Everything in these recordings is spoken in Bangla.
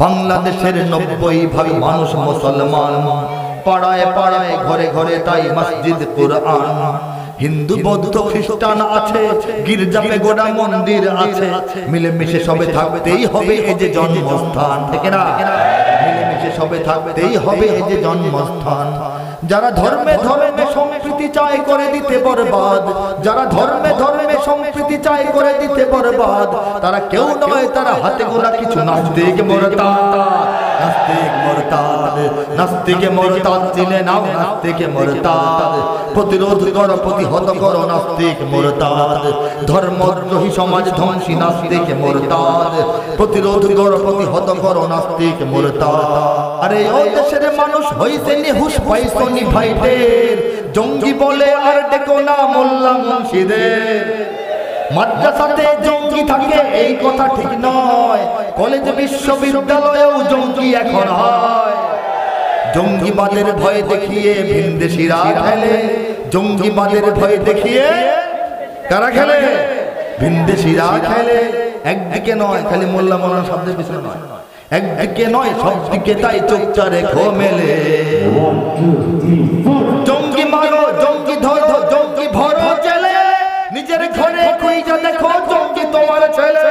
বাংলাদেশের নব্বই ভাগ মানুষ মুসলমান। পাড়ায় পাড়ায়, ঘরে ঘরে তাই মসজিদ কোরআন। হিন্দু, বৌদ্ধ, খ্রিস্টান আছে, গির্জাপে গোড়া মন্দির আছে। মিলেমিশে সবে থাকতেই হবে এই যে জন্মস্থান, ঠিক না? মিলেমিশে সবে থাকতেই হবে এই যে জন্মস্থান। যারা ধর্মে ধর্মে সম্প্রীতি চায় করে দিতে বরবাদ। যারা ধর্মে ধর্মে সম্প্রীতি চায় করে দিতে বরবাদ, তারা কেউ নয়, তারা হাতে গোনা কিছু নাস্তিক মোরতাদ। নাস্তিক নাস্তিকে চিনে নাও, নাস্তিকে প্রতিরোধ করো, প্রতিহত করো, নাস্তিক সমাজ ধ্বংসী, নাস্তিক প্রতিরোধ করো, প্রতিহত করো, নাস্তিক আরে ও দেশের মানুষ হইছে নিহুস পাইছো ভাইদের জঙ্গি বলে আর ডেকো না মোল্লা মুন্সিদের মাদ্রাসাতে জঙ্গি থাকে এই কথা ঠিক নয়। কলেজ বিশ্ববিদ্যালয়েও জঙ্গি এখন হয়। জঙ্গিবাদের ভয় দেখিয়ে ভিনদেশিরা খেলে। জঙ্গিবাদের ভয় দেখিয়ে কারা খেলে? ভিনদেশিরা খেলে। একদিকে নয় খালি মোল্লা মোল্লা শব্দের পিছনে নয়। একদিকে নয় সব দিকে তাই চোখটা রেখো মেলে জঙ্গি মারো জঙ্গি ধরো জঙ্গি ভরো চলে নিজের ঘরে খুঁজে দেখো, জঙ্গি তোমার ছেলে।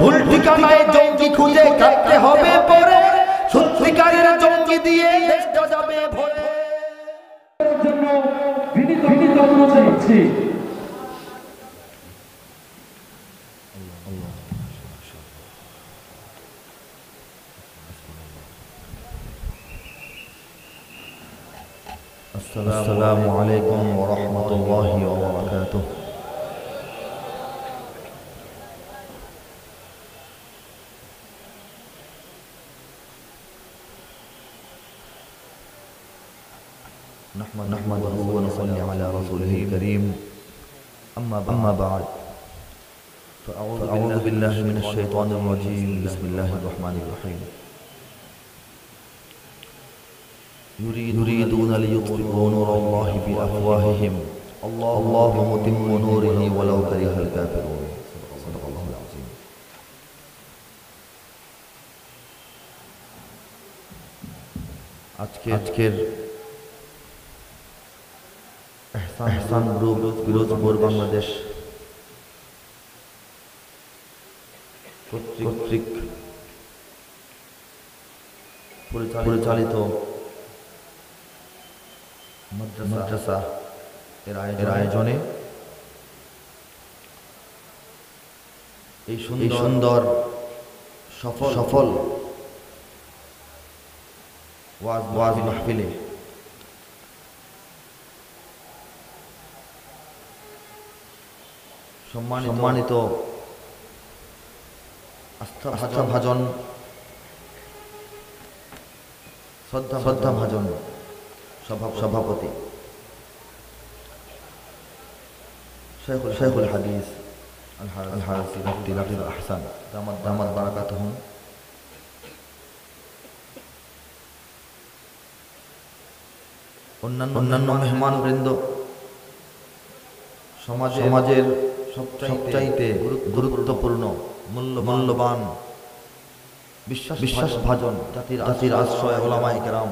ভুল ঠিকানায় জঙ্গি খুঁজে কাটতে হবে পরে। সত্যিকারের জঙ্গি দিয়ে যাবে ভরে। জন্য বিনীত অনুরোধ জানাচ্ছি। السلام عليكم ورحمة الله وبركاته. نحمد نحمده ونصلي على رسوله الكريم. أما بعد, أما بعد. فأعوذ بالله من الشيطان الرجيم. بسم الله الرحمن الرحيم. يريدون ليطفئوا نور الله بأفواههم الله, الله متم نوره ولو كره الكافرون صدق الله العظيم আজকে আজকের এহসান গ্রুপ পিরোজপুর বাংলাদেশ কর্তৃক পরিচালিত মাদ্রাসা এর আয়োজনে- আয়োজনে এই সুন্দর সফল সফল ওয়াজ ওয়াজ মাহফিলে সম্মানিত আস্থা ভাজন শ্রদ্ধা শ্রদ্ধা ভাজন সভা- সভাপতি। আহসান দামাত দামাত বারাকাতুহুম অন্যান্য অন্যান্য মেহমান বৃন্দ সমাজ সমাজের সবচাইতে গুরুত্বপূর্ণ মূল্য মূল্যবান বিশ্বাস বিশ্বাস ভাজন জাতির জাতির আশ্রয় ওলামাই কেরাম।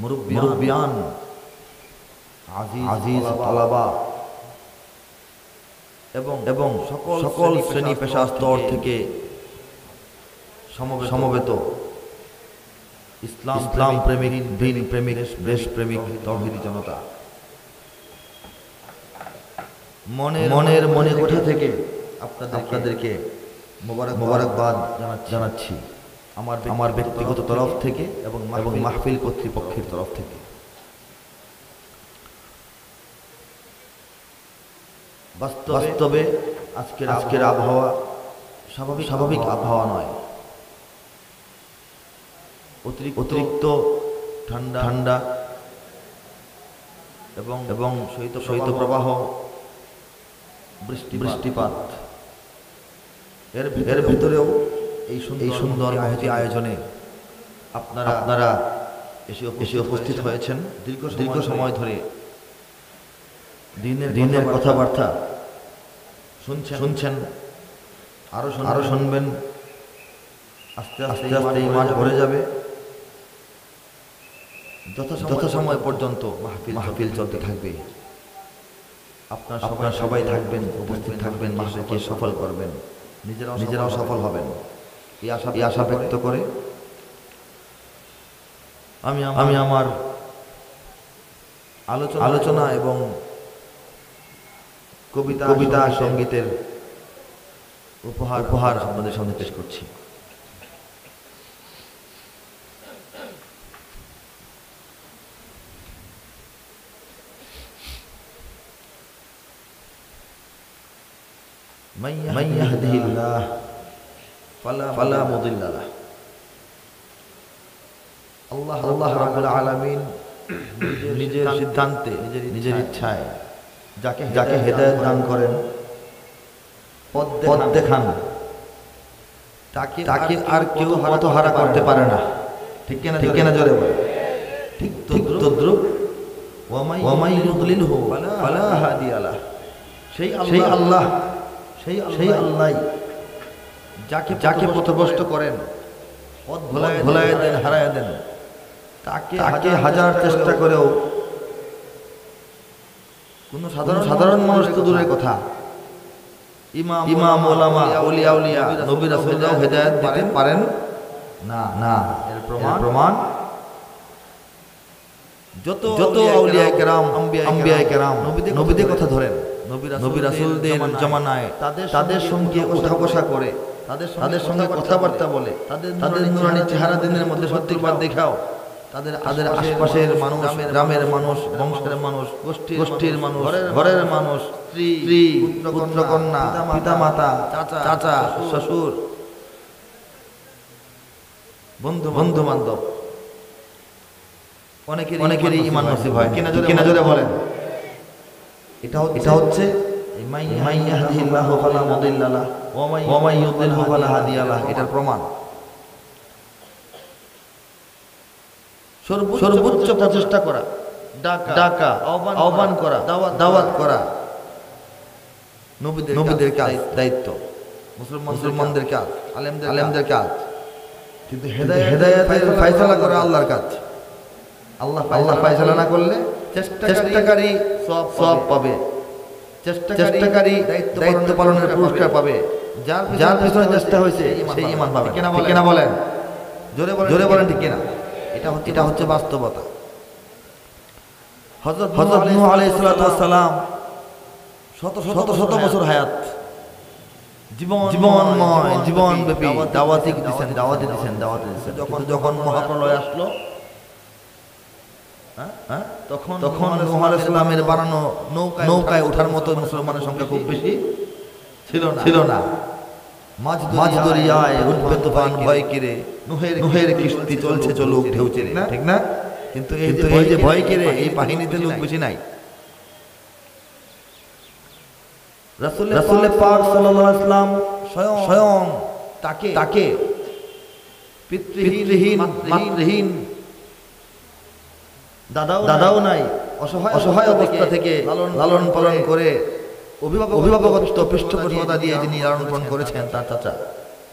মুরব্বিয়ান আজিজ তালাবা। এবং সকল শ্রেণি পেশা স্তর থেকে সমবেত। ইসলাম ইসলাম প্রেমিক দিন প্রেমিক দেশ প্রেমিক তহিদি জনতা। মনের মনের মনে কোঠা থেকে আপনাদের আপনাদেরকে মোবারক মোবারকবাদ জানাচ্ছি। আমার আমার ব্যক্তিগত তরফ থেকে এবং মাহফিল কর্তৃপক্ষের তরফ থেকে। বাস্তবে আজকের আজকের আবহাওয়া স্বাভাবিক স্বাভাবিক আবহাওয়া নয়। অতিরিক্ত অতিরিক্ত ঠান্ডা ঠান্ডা এবং এবং শৈত শৈত প্রবাহ বৃষ্টি বৃষ্টিপাত। এর এর ভিতরেও এই এই সুন্দর মহতি আয়োজনে আপনারা আপনারা এসে এসে উপস্থিত হয়েছেন। দীর্ঘ দীর্ঘ সময় ধরে দিনের দিনের কথাবার্তা শুনছেন? শুনছেন। আরও আরও শুনবেন। আস্তে আস্তে আস্তে এই মাঠ ভরে যাবে। যথা সময় পর্যন্ত মাহফিল মাহফিল চলতে থাকবে। আপনার আপনার সবাই থাকবেন উপস্থিত থাকবেন মাহফিলকে সফল করবেন। নিজেরাও নিজেরাও সফল হবেন। এই আশা এই আশা ব্যক্ত করে আমি আমি আমার আলোচনা আলোচনা এবং কবিতা কবিতা সঙ্গীতের উপহার উপহার আপনাদের সামনে পেশ করছি من يهده الله فلا فلا مضل له আল্লাহ আল্লাহ রাব্বুল আলামিন নিজের সিদ্ধান্তে নিজের নিজের ইচ্ছায় যাকে যাকে হেদায়েত দান করেন। পথ পথ দেখান। তাকে তাকে আর কেউ হতহারা করতে পারে না। ঠিক কিনা ঠিক কিনা জোরে বলে ঠিক ঠিক তদ্রুপ। ওয়ামাই ওয়ামাই ইউদলিলহু ফালা হাদিয়া লাহ সেই সেই আল্লাহ। সেই সেই আল্লাহ। যাকে যাকে পথভ্রষ্ট করেন। পথ ভোলায় ভোলায় দেন হারায় দেন। তাকে তাকে হাজার চেষ্টা করেও কোন সাধারণ সাধারণ মানুষ তো দূরের কথা। ইমাম ইমাম ওলামা ওলিয়া উলিয়া নবী রাসূলরাও হেদায়েত দিতে পারেন? না না। এর প্রমাণ? প্রমাণ? যত যত আউলিয়া কেরাম আম্বিয়া কেরাম নবীদের কথা ধরেন। নবী রাসূলদের জামানায় তাদের তাদের সঙ্গে ওঠা বসা করে তাদের তাদের সঙ্গে কথাবার্তা বলে তাদের তাদের নুরানি চেহারা দিনের মধ্যে সত্যিবার দেখাও। তাদের তাদের আশেপাশের মানুষ গ্রামের মানুষ বংশের মানুষ গোষ্ঠীর মানুষ ঘরের মানুষ স্ত্রী পুত্র কন্যা পিতা মাতা চাচা চাচা শ্বশুর বন্ধু বন্ধু বান্ধব। অনেকের অনেকেরই ইমান নসিব হয়। কিনা জোরে কিনা জোরে বলেন। এটা এটা হচ্ছে মাইয়াহদিল্লাহু ফালা ওয়া মাই ইউদ্লিলহু ফালা হাদিয়ালাহ এটার প্রমাণ। সর্বোচ্চ প্রচেষ্টা করা। ডাকা আহ্বান করা দাওয়াত করা। নবীদের কাজ দায়িত্ব। মুসলমানদের কাজ আলেমদের কাজ। কিন্তু হেদায়েতের ফয়সালা করা আল্লাহর কাজ। আল্লাহ আল্লাহ ফয়সালা না করলে চেষ্টাকারী সব সব পাবে। চেষ্টাকারী দায়িত্ব পালনের পুরস্কার পাবে। যার যার পিছনে চেষ্টা হয়েছে সেই ইমান পাবে। কেনা বলেন? কেনা বলেন? জোরে বলেন জোরে বলেন ঠিক কিনা? এটা হচ্ছে এটা হচ্ছে বাস্তবতা। হযরত হযরত নূহ আলাইহিস সালাম শত শত শত বছর হায়াত। জীবন জীবনময় জীবন ব্যাপী দাওয়াতি দিয়েছেন দাওয়াতি দিয়েছেন দাওয়াতি দিয়েছেন যখন যখন মহাপ্রলয় আসলো হ্যাঁ? হ্যাঁ? তখন তখন নূহ আলাইহিস সালামের বানানো নৌকায় ওঠার মতো মুসলমানের সংখ্যা খুব বেশি ছিল না। ছিল না। মাঝ মাঝ দরিয়ায় উঠবে তুফান ভয় কেড়ে নুহের নুহের কিস্তি চলছে চলুক ঢেউ চেড়ে ঠিক না? কিন্তু এই যে ভয় কেড়ে এই বাহিনীতে লোক বেশি নাই। রাসূল রাসূল পাক সাল্লাম স্বয়ং স্বয়ং তাকে তাকে পিতৃহীন মাতৃহীন দাদাও দাদাও নাই অসহায় অসহায় অবস্থা থেকে লালন পালন করে অভিভাবক অভিভাবকত্ব পৃষ্ঠপোষকতা দিয়ে যিনি লালন করেছেন তার চাচা।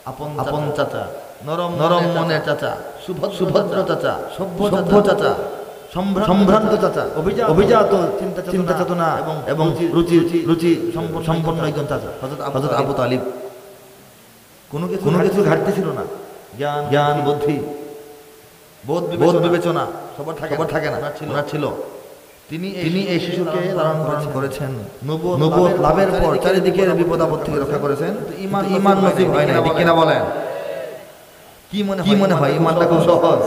আপন আপন চাচা। নরম নরম মনের চাচা। সুভদ্র চাচা। সভ্য সভ্য চাচা। সম্ভ্রান্ত চাচা। অভিজাত চিন্তা চিন্তা চেতনা এবং এবং রুচি রুচি সম্পন্ন একজন চাচা। হযরত আবু তালিব। কোনো কিছু কোনো কিছু ঘাটতি ছিল না। জ্ঞান জ্ঞান বুদ্ধি। বোধ বোধ বিবেচনা। সবার থাকে সবার থাকে না। ছিল। তিনি তিনি এই শিশুকে লালন পালন করেছেন। নবুয়ত লাভের পর চারিদিকের বিপদ আপদ থেকে রক্ষা করেছেন। ইমান ইমান নসিব হয় না ঠিক কিনা বলেন? কি মনে কি মনে হয়? ইমানটা খুব সহজ।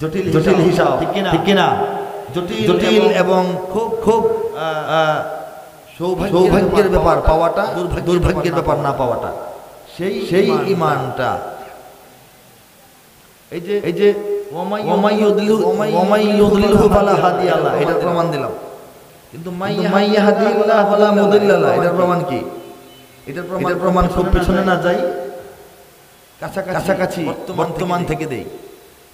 জটিল জটিল হিসাব। ঠিক কিনা? ঠিক কিনা? জটিল জটিল এবং খুব খুব সৌভাগ্যের ব্যাপার পাওয়াটা দুর্ভাগ্যের ব্যাপার না পাওয়াটা। সেই সেই ইমানটা এই যে এই যে এটার প্রমাণ দিলাম। কিন্তু এটার কি? এটার প্রমাণ এটার প্রমাণ খুব পেছনে না যাই। কাছাকাছি। কাছাকাছি বর্তমান থেকে দেই।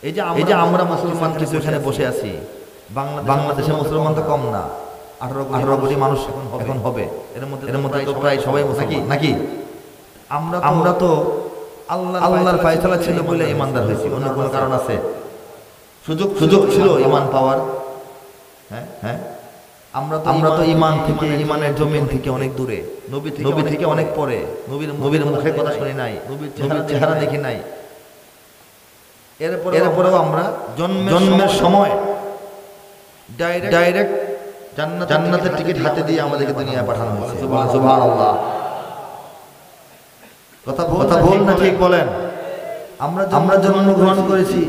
এই যে এই যে আমরা মুসলমান কিছু এখানে বসে আছি। বাংলাদেশে মুসলমান তো কম না। আঠারো আঠারো কোটি মানুষ এখন হবে। এর মধ্যে এর মধ্যে তো প্রায় সবাই নাকি? নাকি? আমরা আমরা তো আল্লাহ আল্লাহর ফায়সালা ছিল বলে ইমানদার হয়েছি। অন্য কোনো কারণ আছে? সুযোগ সুযোগ ছিল ইমান পাওয়ার। হ্যাঁ হ্যাঁ। আমরা তো আমরা তো ইমান থেকে ইমানের জমিন থেকে অনেক দূরে। নবী থেকে নবী থেকে অনেক পরে। নবীর নবীর মুখের কথা শুনি নাই। নবীর চেহারা দেখি নাই। এরপরে এরপরেও আমরা জন্মের জন্মের সময় ডাইরেক্ট ডাইরেক্ট জান্নাত জান্নাতের টিকিট হাতে দিয়ে আমাদেরকে দুনিয়ায় পাঠানো হয়েছে। সুবহানাল্লাহ। কথা কথা ভুল না ঠিক বলেন। আমরা আমরা জন্মগ্রহণ করেছি।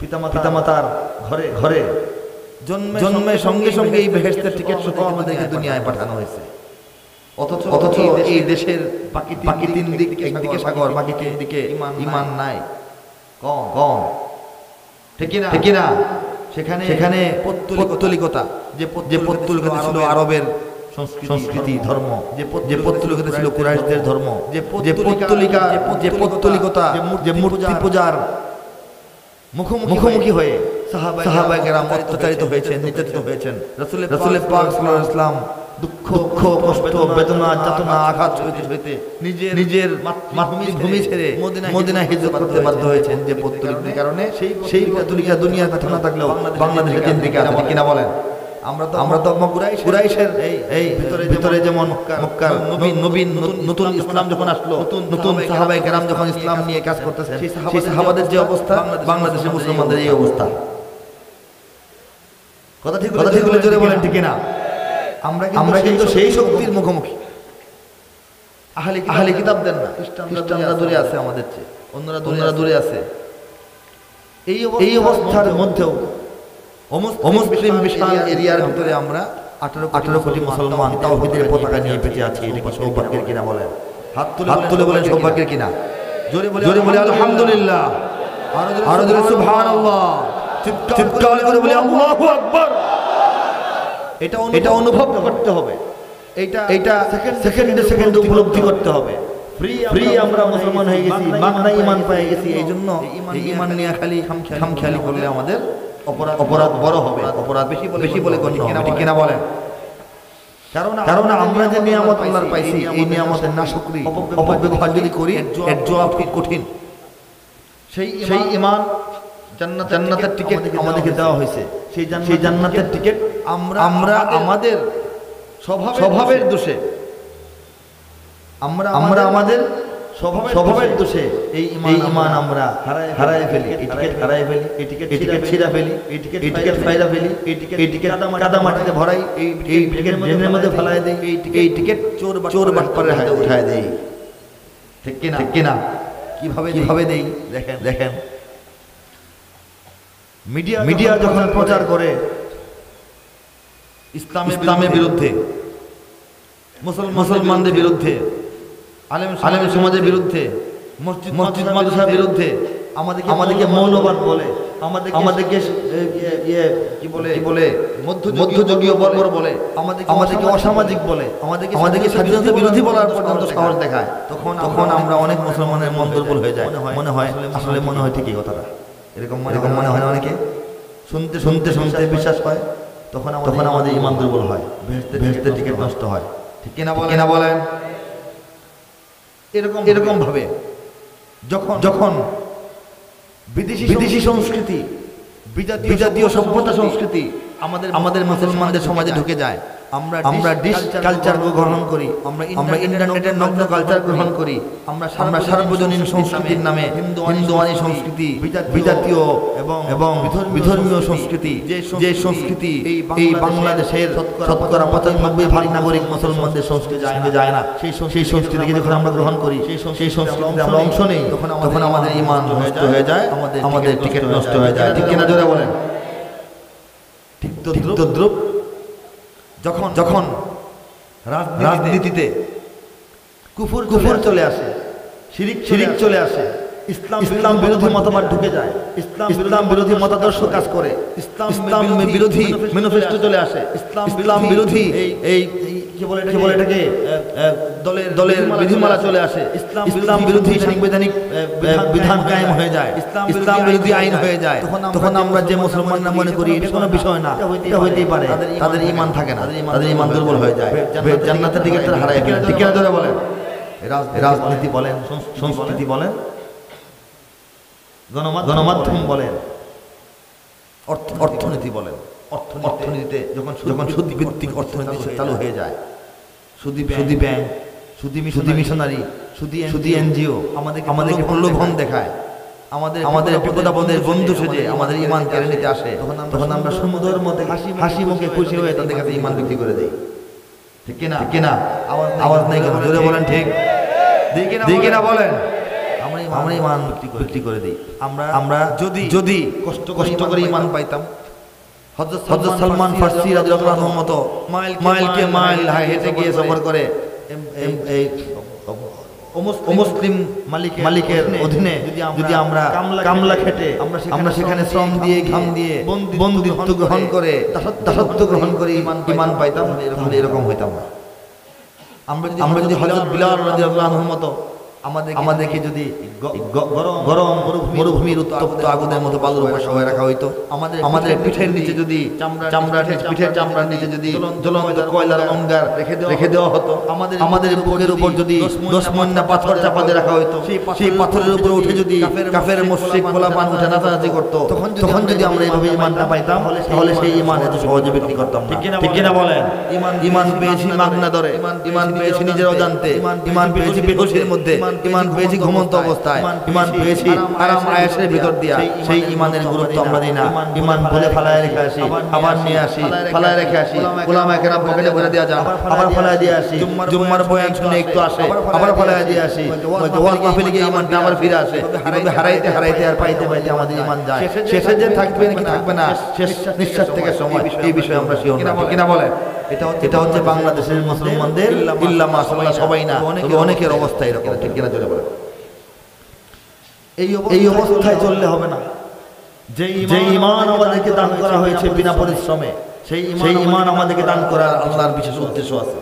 পিতামাতার ঘরে ঘরে। জন্মে জন্মের সঙ্গে সঙ্গে এই বেহেস্তের টিকিট সহ আমাদেরকে দুনিয়ায় পাঠানো হয়েছে। অথচ অথচ এই দেশের বাকি বাকি তিন দিক একদিকে সাগর বাকি তিন দিকে ইমান নাই। কম কম। ঠিক না ঠিক না সেখানে সেখানে পত্তলিকতা। যে যে পত্তলিকতা ছিল আরবের সংস্কৃতি- ধর্ম। যে পত- যে পত্তলিকতা ছিল কুরাইশদের ধর্ম। যে পত্তলিকা যে পত্তলিকতা যে মূর্তি পূজার মুখোমুখি হয়ে সাহাবাহাম অত্যাচারিত হয়েছেন নির্যাতিত হয়েছেন। পাক সাল্লাল্লাহু দুঃখ দুঃখ কষ্ট বেদনা যাতনা আঘাত হইতে হইতে নিজের নিজের ভূমি ছেড়ে মদিনা হিজরত করতে বাধ্য হয়েছেন যে পত্তলিকের কারণে সেই সেই পত্তলিকা দুনিয়ার কথা না থাকলেও বাংলাদেশের কেন্দ্রিকা কিনা বলেন? আমরা তো আমরা তো কুরাইশের এই এই ভিতরে ভিতরে যেমন মক্কার নবীন নবীন নতুন- নতুন ইসলাম যখন আসলো নতুন নতুন সাহাবায়ে কেরাম যখন ইসলাম নিয়ে কাজ করতেছেন সেই সাহাবাদের যে অবস্থা বাংলাদেশের মুসলমানদের এই অবস্থা। কথা ঠিক কথা ঠিক জোরে বলেন ঠিক না আমরা আমরা কিন্তু সেই শক্তির মুখোমুখি। আহলে আহলে কিতাব দেন না। খ্রিস্টানরা দূরে আছে আমাদের চেয়ে। অন্যরা দূরে আছে। এই অবস্থার মধ্যেও অমুসলিম বিশাল এরিয়ার ভিতরে আমরা আঠারো আঠারো কোটি মুসলমান তাওহীদের পতাকা নিয়ে বেঁচে আছি এটা কি সৌভাগ্যের কিনা বলেন। হাত তুলে হাত তুলে বলেন সৌভাগ্যের কিনা। জোরে বলে জোরে বলে আলহামদুলিল্লাহ। আরও জোরে সুবহানাল্লাহ। চিৎকার করে বলে আল্লাহু আকবার। এটা এটা অনুভব করতে হবে। এটা এটা সেকেন্ডে সেকেন্ডে উপলব্ধি করতে হবে। ফ্রি আমরা মুসলমান হয়ে গেছি বাংলা ইমান পেয়ে গেছি এই জন্য ইমান নিয়ে খালি খামখেয়ালি করলে আমাদের অপরাধ অপরাধ বড় হবে। অপরাধ বেশি বলে বেশি বলে ঠিক কিনা বলেন? কারণ কারণ আমরা যে নিয়ামত আল্লাহর পাইছি এই নিয়ামতের না শুকরি অপব্যবহার যদি করি এর জবাব খুব কঠিন। সেই সেই ইমান জান্নাত জান্নাতের টিকিট আমাদেরকে দেওয়া হয়েছে। সেই সেই জান্নাতের টিকিট আমরা আমরা আমাদের স্বভাবের দোষে। আমরা আমরা আমাদের স্বভাবের দোষে এই ইমান আমরা হারায় ফেলি এই টিকিট হারায় ফেলি এই টিকিট ছিঁড়া ফেলি এই টিকিট ফাইরা ফেলি এই টিকিট কাদা মাটিতে ভরাই এই এই টিকিট ড্রেনের মধ্যে ফেলায় দেই এই টিকিট এই টিকিট চোর চোর বাটপারের হাতে উঠায় দেই। ঠিক কিনা? ঠিক কিনা? কীভাবে কীভাবে দেই? দেখেন। দেখেন। মিডিয়া মিডিয়া যখন প্রচার করে ইসলাম ইসলামের বিরুদ্ধে মুসলমান মুসলমানদের বিরুদ্ধে আলেম আলেম সমাজের বিরুদ্ধে মসজিদ মসজিদ মাদ্রাসার বিরুদ্ধে আমাদেরকে আমাদেরকে মৌলবাদ বলে আমাদের আমাদেরকে ইয়ে কি বলে কি বলে মধ্যযুগীয় বর্বর বলে আমাদের আমাদেরকে অসামাজিক বলে আমাদেরকে আমাদেরকে স্বাধীনতা বিরোধী বলার পর্যন্ত সাহস দেখায়। তখন তখন আমরা অনেক মুসলমানের মন দুর্বল হয়ে যায়। মনে হয় আসলে মনে হয় ঠিকই। কথাটা। এরকম এরকম মনে হয় অনেকে। শুনতে শুনতে শুনতে বিশ্বাস হয় তখন তখন আমাদের ইমান দুর্বল হয় ভেস্তের টিকিট নষ্ট হয়। ঠিক কিনা বলেন? এরকম ভাবে। যখন যখন বিদেশি বিদেশি সংস্কৃতি বিজাতীয় সভ্যতা সংস্কৃতি আমাদের আমাদের মুসলমানদের সমাজে ঢুকে যায়। আমরা আমরা ডিশ কালচার গ্রহণ করি আমরা ইন্টারনেটের নগ্ন কালচার গ্রহণ করি আমরা আমরা সার্বজনীন সংস্কৃতির নামে হিন্দুয়ানি সংস্কৃতি বিজাতীয় এবং এবং বিধর্মীয় সংস্কৃতি যে সংস্কৃতি এই বাংলাদেশের শতকরা পঁচানব্বই ভাগ নাগরিক মুসলমানদের সংস্কৃতির সঙ্গে যায় না। সেই সংস্কৃতিকে যখন আমরা গ্রহণ করি সেই সংস্কৃতিতে আমরা অংশ নেই তখন আমাদের ইমান নষ্ট হয়ে যায় আমাদের আমাদের টিকিট নষ্ট হয়ে যায়। ঠিক কিনা জোরে বলেন? ঠিক তদ্রুপ যখন যখন রাজনীতিতে কুফুর কুফুর চলে আসে শিরিক শিরিক চলে আসে। ইসলাম ইসলাম বিরোধী মতামত ঢুকে যায়। ইসলাম ইসলাম বিরোধী মতাদর্শ কাজ করে। ইসলাম ইসলাম বিরোধী ম্যানিফেস্টো চলে আসে। ইসলাম ইসলাম বিরোধী এই এই কি বলে কি বলে এটাকে? দলের দলের বিধিমালা চলে আসে। ইসলাম ইসলাম বিরোধী সাংবিধানিক বিধান কায়েম হয়ে যায়। ইসলাম ইসলাম বিরোধী আইন হয়ে যায়। তখন আমরা যে মুসলমানরা মনে করি এটা কোনো বিষয় না। এটা হইতেই পারে। তাদের ইমান থাকে না। তাদের ইমান দুর্বল হয়ে যায়। জান্নাতের দিকে তারা হারায় ফেলে ঠিক আছে বলেন রাজ- রাজনীতি বলেন। সংস্কৃতি বলেন গণমাধ্যম বলেন। অর্থ- অর্থনীতি বলেন। অর্থনীতি- অর্থনীতিতে যখন যখন সুদভিত্তিক অর্থনীতি চালু হয়ে যায়। সুদি সুদি ব্যাংক সুদি সুদি মিশনারি সুদি সুদি এনজিও আমাদের আমাদেরকে প্রলোভন দেখায়। আমাদের আমাদের বিপদাপদের বন্ধু সেজে আমাদের ইমান কেড়ে নিতে আসে তখন আমরা সুন্দর মতে হাসি হাসি মুখে খুশি হয়ে তাদের কাছে ইমান বিক্রি করে দিই। ঠিক কিনা? ঠিক কিনা? আওয়াজ আওয়াজ নেই কেন? জোরে বলেন ঠিক। দিই কিনা বলেন? আমরা ইমান- বিক্রি করে দিই। আমরা আমরা যদি যদি কষ্ট কষ্ট করে ইমান পাইতাম। হযরত সালমান ফার্সি মতো মাইলকে মাইল হেঁটে গিয়ে সফর করে। এই- অমুসলিম মালিকের মালিকের অধীনে যদি আমরা কামলা খেটে আমরা সেখানে শ্রম দিয়ে ঘাম দিয়ে বন্দিত্ব গ্রহণ করে দাসত্ব গ্রহণ করে ইমান ইমান পাইতাম। এরকম এরকম হইতাম না। আমরা যদি হযরত বিলাল রাদিয়াল্লাহু আনহুর মতো আমাদের আমাদেরকে যদি গরম মরুভূমির উত্তপ্ত আগুনের মতো বালুর উপর সবাই রাখা হইতো। আমাদের আমাদের পিঠের নিচে যদি চামড়ার পিঠের চামড়ার নিচে যদি জ্বলন্ত কয়লার অঙ্গার রেখে দেওয়া রেখে দেওয়া হতো। আমাদের আমাদের বুকের উপর যদি দশ মন্না পাথর চাপা দিয়ে রাখা হইতো সেই পাথরের উপর উঠে যদি কাফের মুশরিক পোলা পান উঠে নাচানাচি করতো। তখন তখন যদি আমরা এইভাবে ইমানটা পাইতাম তাহলে সেই ইমান এত সহজে বিক্রি করতাম না। ঠিক কিনা বলেন? ইমান ইমান পেয়েছি মাগনা দরে ইমান পেয়েছি নিজের জানতে ইমান পেয়েছি বেহুশের মধ্যে ইমান পেয়েছি ঘুমন্ত অবস্থায়। ইমান পেয়েছি আরাম আয়াসের ভিতর দিয়া। সেই ইমানের গুরুত্ব আমরা দিই না। ইমান ভুলে ফালায় রেখে আসি আবার নিয়ে আসি ফালায় রেখে আসি গোলাম একেরাম পকেটে ভরে দেওয়া যান আবার ফালায় দিয়ে আসি। জুম্মার বয়ান শুনে একটু আসে। আবার ফালায় দিয়ে আসি। ওয়াজ মাহফিলে গিয়ে ইমানটা আবার ফিরে আসে। হারাইতে হারাইতে আর পাইতে পাইতে আমাদের ইমান যায়। শেষে যে থাকবে নাকি থাকবে না। শেষ নিঃশ্বাস থেকে সময়। এই বিষয়ে আমরা শিওর না। কিনা বলে এটা হচ্ছে বাংলাদেশের মুসলমানদের সবাই না। অনেকের অবস্থা এরকম। ঠিক কিনা চলে বলে এই অবস্থায় চললে হবে না। যে যে ইমান আমাদেরকে দান করা হয়েছে বিনা পরিশ্রমে সেই সেই ইমান আমাদেরকে দান করার আল্লাহর বিশেষ উদ্দেশ্য আছে।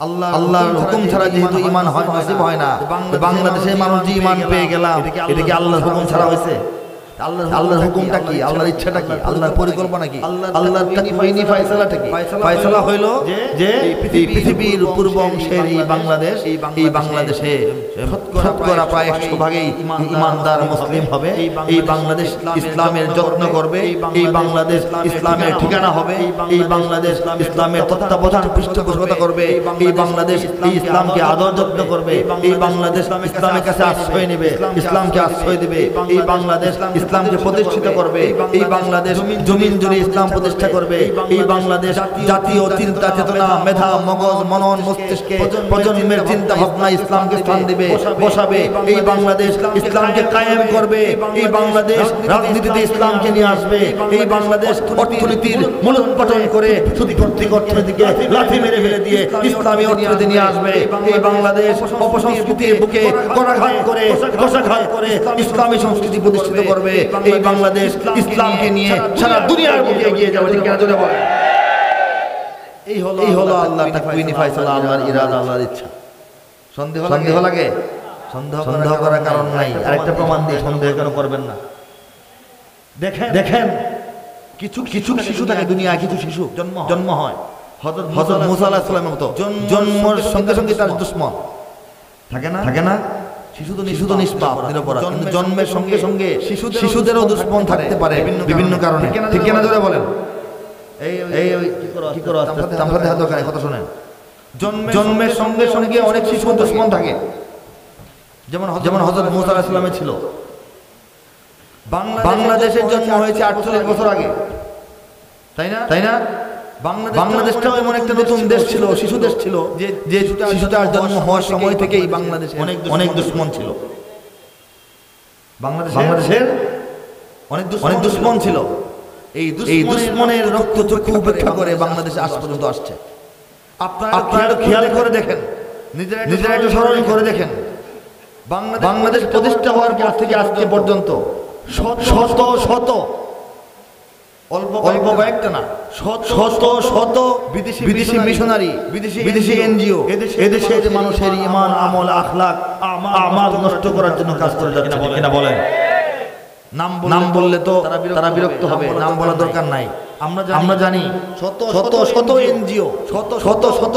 আল্লাহ আল্লাহর হুকুম ছাড়া যেহেতু ইমান হয় নসিব হয় না বাংলাদেশের মানুষ যে ইমান পেয়ে গেলাম এটা কি আল্লাহর হুকুম ছাড়া হয়েছে। আল্লাহর আল্লাহর হুকুমটা কি? আল্লাহর ইচ্ছাটা কি? আল্লাহর পরিকল্পনা কি? আল্লাহর তাকওয়িনি ফয়সালাটা কি? ফয়সালা হইল যে এই পৃথিবীর পূর্ব অংশের এই বাংলাদেশ এই বাংলাদেশে শতকরা প্রায় একশো ভাগেই ইমানদার মুসলিম হবে। এই বাংলাদেশ ইসলামের যত্ন করবে। এই বাংলাদেশ ইসলামের ঠিকানা হবে। এই বাংলাদেশ ইসলামের তত্ত্বাবধান পৃষ্ঠপোষকতা করবে। এই বাংলাদেশ এই ইসলামকে আদর যত্ন করবে। এই বাংলাদেশ ইসলামের কাছে আশ্রয় নেবে। ইসলামকে আশ্রয় দেবে এই বাংলাদেশ ইসলামকে প্রতিষ্ঠিত করবে এই বাংলাদেশ জমিন জুড়ে ইসলাম প্রতিষ্ঠা করবে। এই বাংলাদেশ জাতীয় চিন্তা চেতনা মেধা মগজ মনন মস্তিষ্কে প্রজন্মের চিন্তা ভাবনা ইসলামকে স্থান দেবে বসাবে। এই বাংলাদেশ ইসলামকে কায়েম করবে। এই বাংলাদেশ রাজনীতিতে ইসলামকে নিয়ে আসবে। এই বাংলাদেশ অর্থনীতির মূলোৎপাটন করে সুদভিত্তিক অর্থনীতিকে লাথি মেরে ফেলে দিয়ে ইসলামী অর্থনীতি নিয়ে আসবে। এই বাংলাদেশ অপসংস্কৃতির বুকে করাঘাত করে ঘষাঘাত করে ইসলামী সংস্কৃতি প্রতিষ্ঠিত করবে। এই বাংলাদেশ ইসলামকে নিয়ে সারা দুনিয়ার বুকে এগিয়ে যাবে। ঠিক কিনা জোরে এই হলো এই হলো আল্লাহ তাকওয়িনি ফয়সালা আল্লাহর ইরাদা আল্লাহর ইচ্ছা। সন্দেহ সন্দেহ লাগে? সন্দেহ সন্দেহ করার কারণ নাই। আরেকটা প্রমাণ দিয়ে সন্দেহ কেন করবেন না? দেখেন। দেখেন। কিছু কিছু শিশু থাকে দুনিয়ায়। কিছু শিশু জন্ম জন্ম হয়। হযরত হযরত মুসা আলাইহিস সালামের মতো। জন্মের সঙ্গে সঙ্গে তার দুশ্মন। থাকে না? থাকে না? শিশু নিষ্পাপ নিরপরাধ। জন্মের সঙ্গে সঙ্গে শিশুদেরও থাকতে পারে। বিভিন্ন কারণে। ঠিক কেনা ধরে বলেন? এই কি করো হাত কথা শোনেন। জন্মের সঙ্গে সঙ্গে অনেক শিশু থাকে। যেমন যেমন মুসা ছিল। বাংলাদেশের জন্ম হয়েছে আটচল্লিশ বছর আগে। তাই না? তাই না? বাংলাদেশটাও এমন একটা নতুন দেশ ছিল শিশু দেশ ছিল। যে যে শিশুটার জন্ম হওয়ার সময় থেকেই বাংলাদেশে অনেক অনেক দুশ্মন ছিল। বাংলাদেশ বাংলাদেশের অনেক অনেক দুশ্মন ছিল। এই এই দুশ্মনের রক্ত চক্ষু উপেক্ষা করে বাংলাদেশে আজ পর্যন্ত আসছে। আপনারা খেয়াল করে দেখেন। নিজেরা নিজেরা একটু স্মরণ করে দেখেন। বাংলাদেশ প্রতিষ্ঠা হওয়ার পর থেকে আজকে পর্যন্ত শত শত অল্প অল্প কয়েকটা না। শত শত বিদেশি বিদেশি মিশনারি বিদেশি বিদেশি এনজিও এদেশের মানুষের ইমান আমল আখলাক আমার নষ্ট করার জন্য কাজ করে যাচ্ছে। কিনা বলেন? নাম নাম বললে তো তারা বিরক্ত হবে নাম বলা দরকার নাই। আমরা জানি শত শত শত এনজিও শত শত শত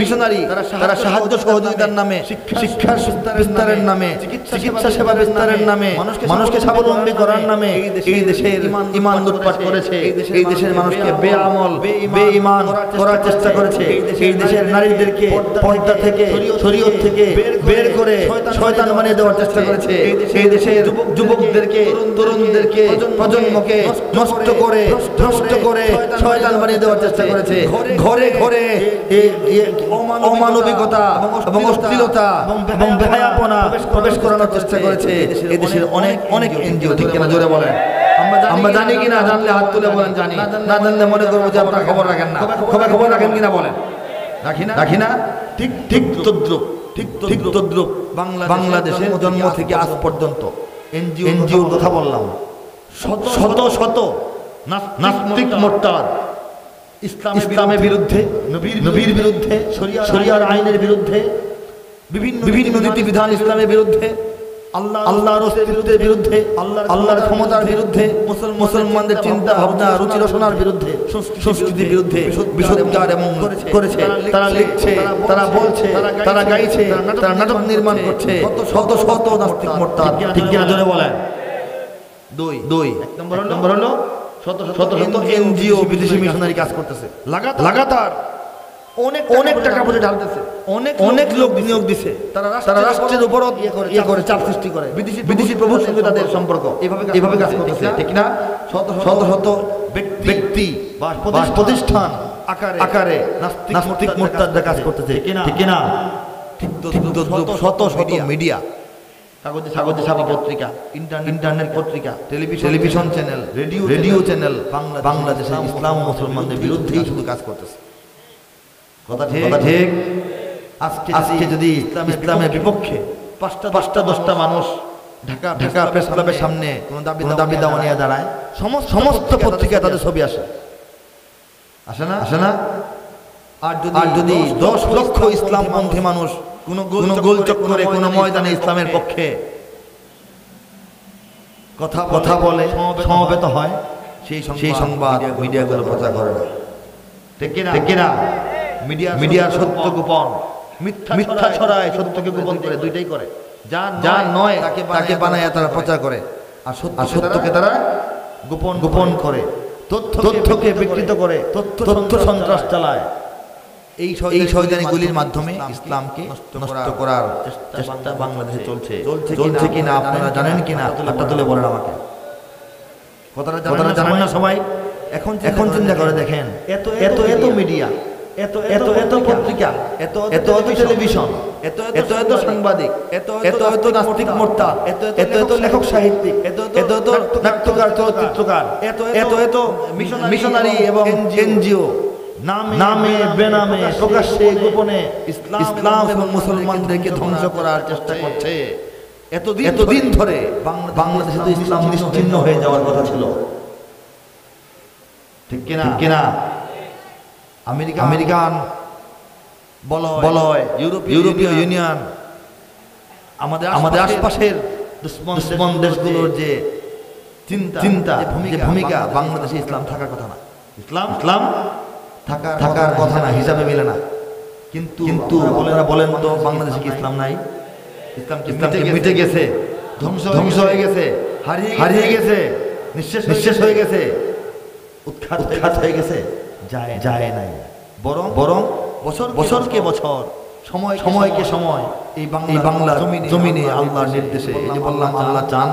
মিশনারি তারা সাহায্য সহযোগিতার নামে শিক্ষার বিস্তারের নামে চিকিৎসা সেবা বিস্তারের নামে মানুষকে স্বাবলম্বী করার নামে এই দেশের ইমান লুটপাট করেছে এই দেশের মানুষকে বেআমল বেঈমান করার চেষ্টা করেছে এই দেশের নারীদেরকে পর্দা থেকে শরীয়ত থেকে বের করে শয়তান বানিয়ে দেওয়ার চেষ্টা করেছে এই দেশের যুবকদেরকে তরুণদেরকে প্রজন্মকে নষ্ট করে নষ্ট করে শয়তান বানিয়ে দেওয়ার চেষ্টা করেছে। ঘরে ঘরে অমানবিকতা এবং অশ্লীলতা এবং বেহায়াপনা প্রবেশ করানোর চেষ্টা করেছে। এই দেশের অনেক অনেক এনজিও ঠিক কিনা জোরে বলেন। আমরা জানি কিনা জানলে হাত তুলে বলেন জানি। না জানলে মনে করব যে আপনারা খবর রাখেন না। খবর খবর রাখেন কিনা বলেন। রাখি না? রাখি না? ঠিক ঠিক তদ্রুপ। ঠিক ঠিক তদ্রুপ। বাংলাদেশের জন্ম থেকে আজ পর্যন্ত। এনজিও কথা বললাম। শত শত নাস- নাস্তিক মোর্তাদ ইসলামের বিরুদ্ধে। নবীর বিরুদ্ধে। শরিয়ার আইনের বিরুদ্ধে। বিভিন্ন বিভিন্ন নীতিবিধান ইসলামের বিরুদ্ধে। আল্লাহ আল্লাহর অস্তিত্বের বিরুদ্ধে। আল্লাহ আল্লাহর ক্ষমতার বিরুদ্ধে। মুসলমানদের চিন্তা ভাবনা রুচি রচনার বিরুদ্ধে। সংস্কৃতির বিরুদ্ধে। বিশুদ্ধার এবং করেছে। তারা লিখছে তারা বলছে তারা গাইছে তারা নাটক নির্মাণ করছে। শত শত নাস্তিক মোর্তাদ ঠিক জোরে বলেন? দুই। দুই। এক নম্বর হলো? শত শত শত এনজিও বিদেশি মিশনারি কাজ করতেছে। লাগাতার। অনেক অনেক টাকা পয়সা ঢালতেছে। অনেক অনেক লোক বিনিয়োগ দিছে। তারা তারা রাষ্ট্রের উপর ইয়ে করে চাপ সৃষ্টি করে। বিদেশি বিদেশি প্রভুর সঙ্গে তাদের সম্পর্ক। এভাবে এভাবে কাজ করতেছে। ঠিক না? শত শত শত ব্যক্তি। বা প্রতিষ্ঠান। আকারে। আকারে। নাস্তিক মোর্তাদা কাজ করতেছে। ঠিক না? ঠিক শত শত মিডিয়া। পত্রিকা ইন্টারনেট পত্রিকা television television channel radio radio channel বাংলাদেশে ইসলাম মুসলমানদের বিরুদ্ধেই শুধু কাজ করতেছে। কথা ঠিক কথা ঠিক। আজকে আজকে যদি ইসলাম ইসলামের বিপক্ষে পাঁচটা পাঁচটা দশটা মানুষ ঢাকা ঢাকা প্রেস ক্লাবের সামনে কোনো দাবি দাবি দাওয়া নিয়ে দাঁড়ায় সমস্ত সমস্ত পত্রিকায় তাদের ছবি আসে। আসে। না? আসে না? আর যদি আর যদি দশ লক্ষ ইসলামপন্থী মানুষ কোন গোল চক্করে কোন ময়দানে ইসলামের পক্ষে। কথা কথা বলে সমবেত হয়। সেই সেই সংবাদ মিডিয়াগুলো প্রচার করে না। ঠিক ঠিক মিডিয়া সত্য গোপন। মিথ্যা মিথ্যা ছড়ায় সত্যকে গোপন করে দুইটাই করে। যা যা নয় তাকে বানায় তারা প্রচার করে। আর সত্যকে তারা গোপন গোপন করে। তথ্য তথ্যকে বিকৃত করে। তথ্য তথ্য সন্ত্রাস চালায়। এই এই শয়তানিগুলির মাধ্যমে ইসলামকে নষ্ট করার চেষ্টা বাংলাদেশে চলছে চলছে কিনা আপনারা জানেন কিনা হাতটা তুলে বলেন আমাকে কথাটা কথাটা জানেন না সবাই এখন এখন চিন্তা করে দেখেন এত এত এত মিডিয়া এত এত এত পত্রিকা এত এত এত টেলিভিশন এত এত এত সাংবাদিক এত এত এত নাস্তিক মোর্তা এত এত এত লেখক সাহিত্যিক এত এত এত নাট্যকার চলচ্চিত্রকার এত এত এত মিশনারি এবং এনজিও নামে বেনামে প্রকাশ্যে গোপনে ইসলাম এবং মুসলমানদেরকে ধ্বংস করার চেষ্টা করছে। এতদিন এতদিন ধরে বাংলাদেশে তো ইসলাম নিশ্চিহ্ন হয়ে যাওয়ার কথা ছিল। ঠিক কিনা? কিনা? আমেরিকা আমেরিকান বলয় ইউরোপীয় ইউনিয়ন আমাদের আমাদের আশপাশের দুশ্মন দেশগুলোর যে চিন্তা চিন্তা যে ভূমিকা বাংলাদেশে ইসলাম থাকার কথা না। ইসলাম? ইসলাম? থাকার থাকার কথা না হিসাবে মিলে না। কিন্তু কিন্তু বলেনা বলেন তো বাংলাদেশে কি ইসলাম নাই? ইসলাম ইসলাম মিটে গেছে? ধ্বংস ধ্বংস হয়ে গেছে। হারিয়ে হারিয়ে গেছে? নিঃশেষ নিঃশেষ হয়ে গেছে। উৎখাত উৎখাত হয়ে গেছে। যায় যায় নাই। বরং বরং বছর বছরকে বছর সময় সময়কে সময়। এই বাংলা এই বাংলা জমিনে আল্লাহর নির্দেশে এই যে বললাম আল্লাহ চান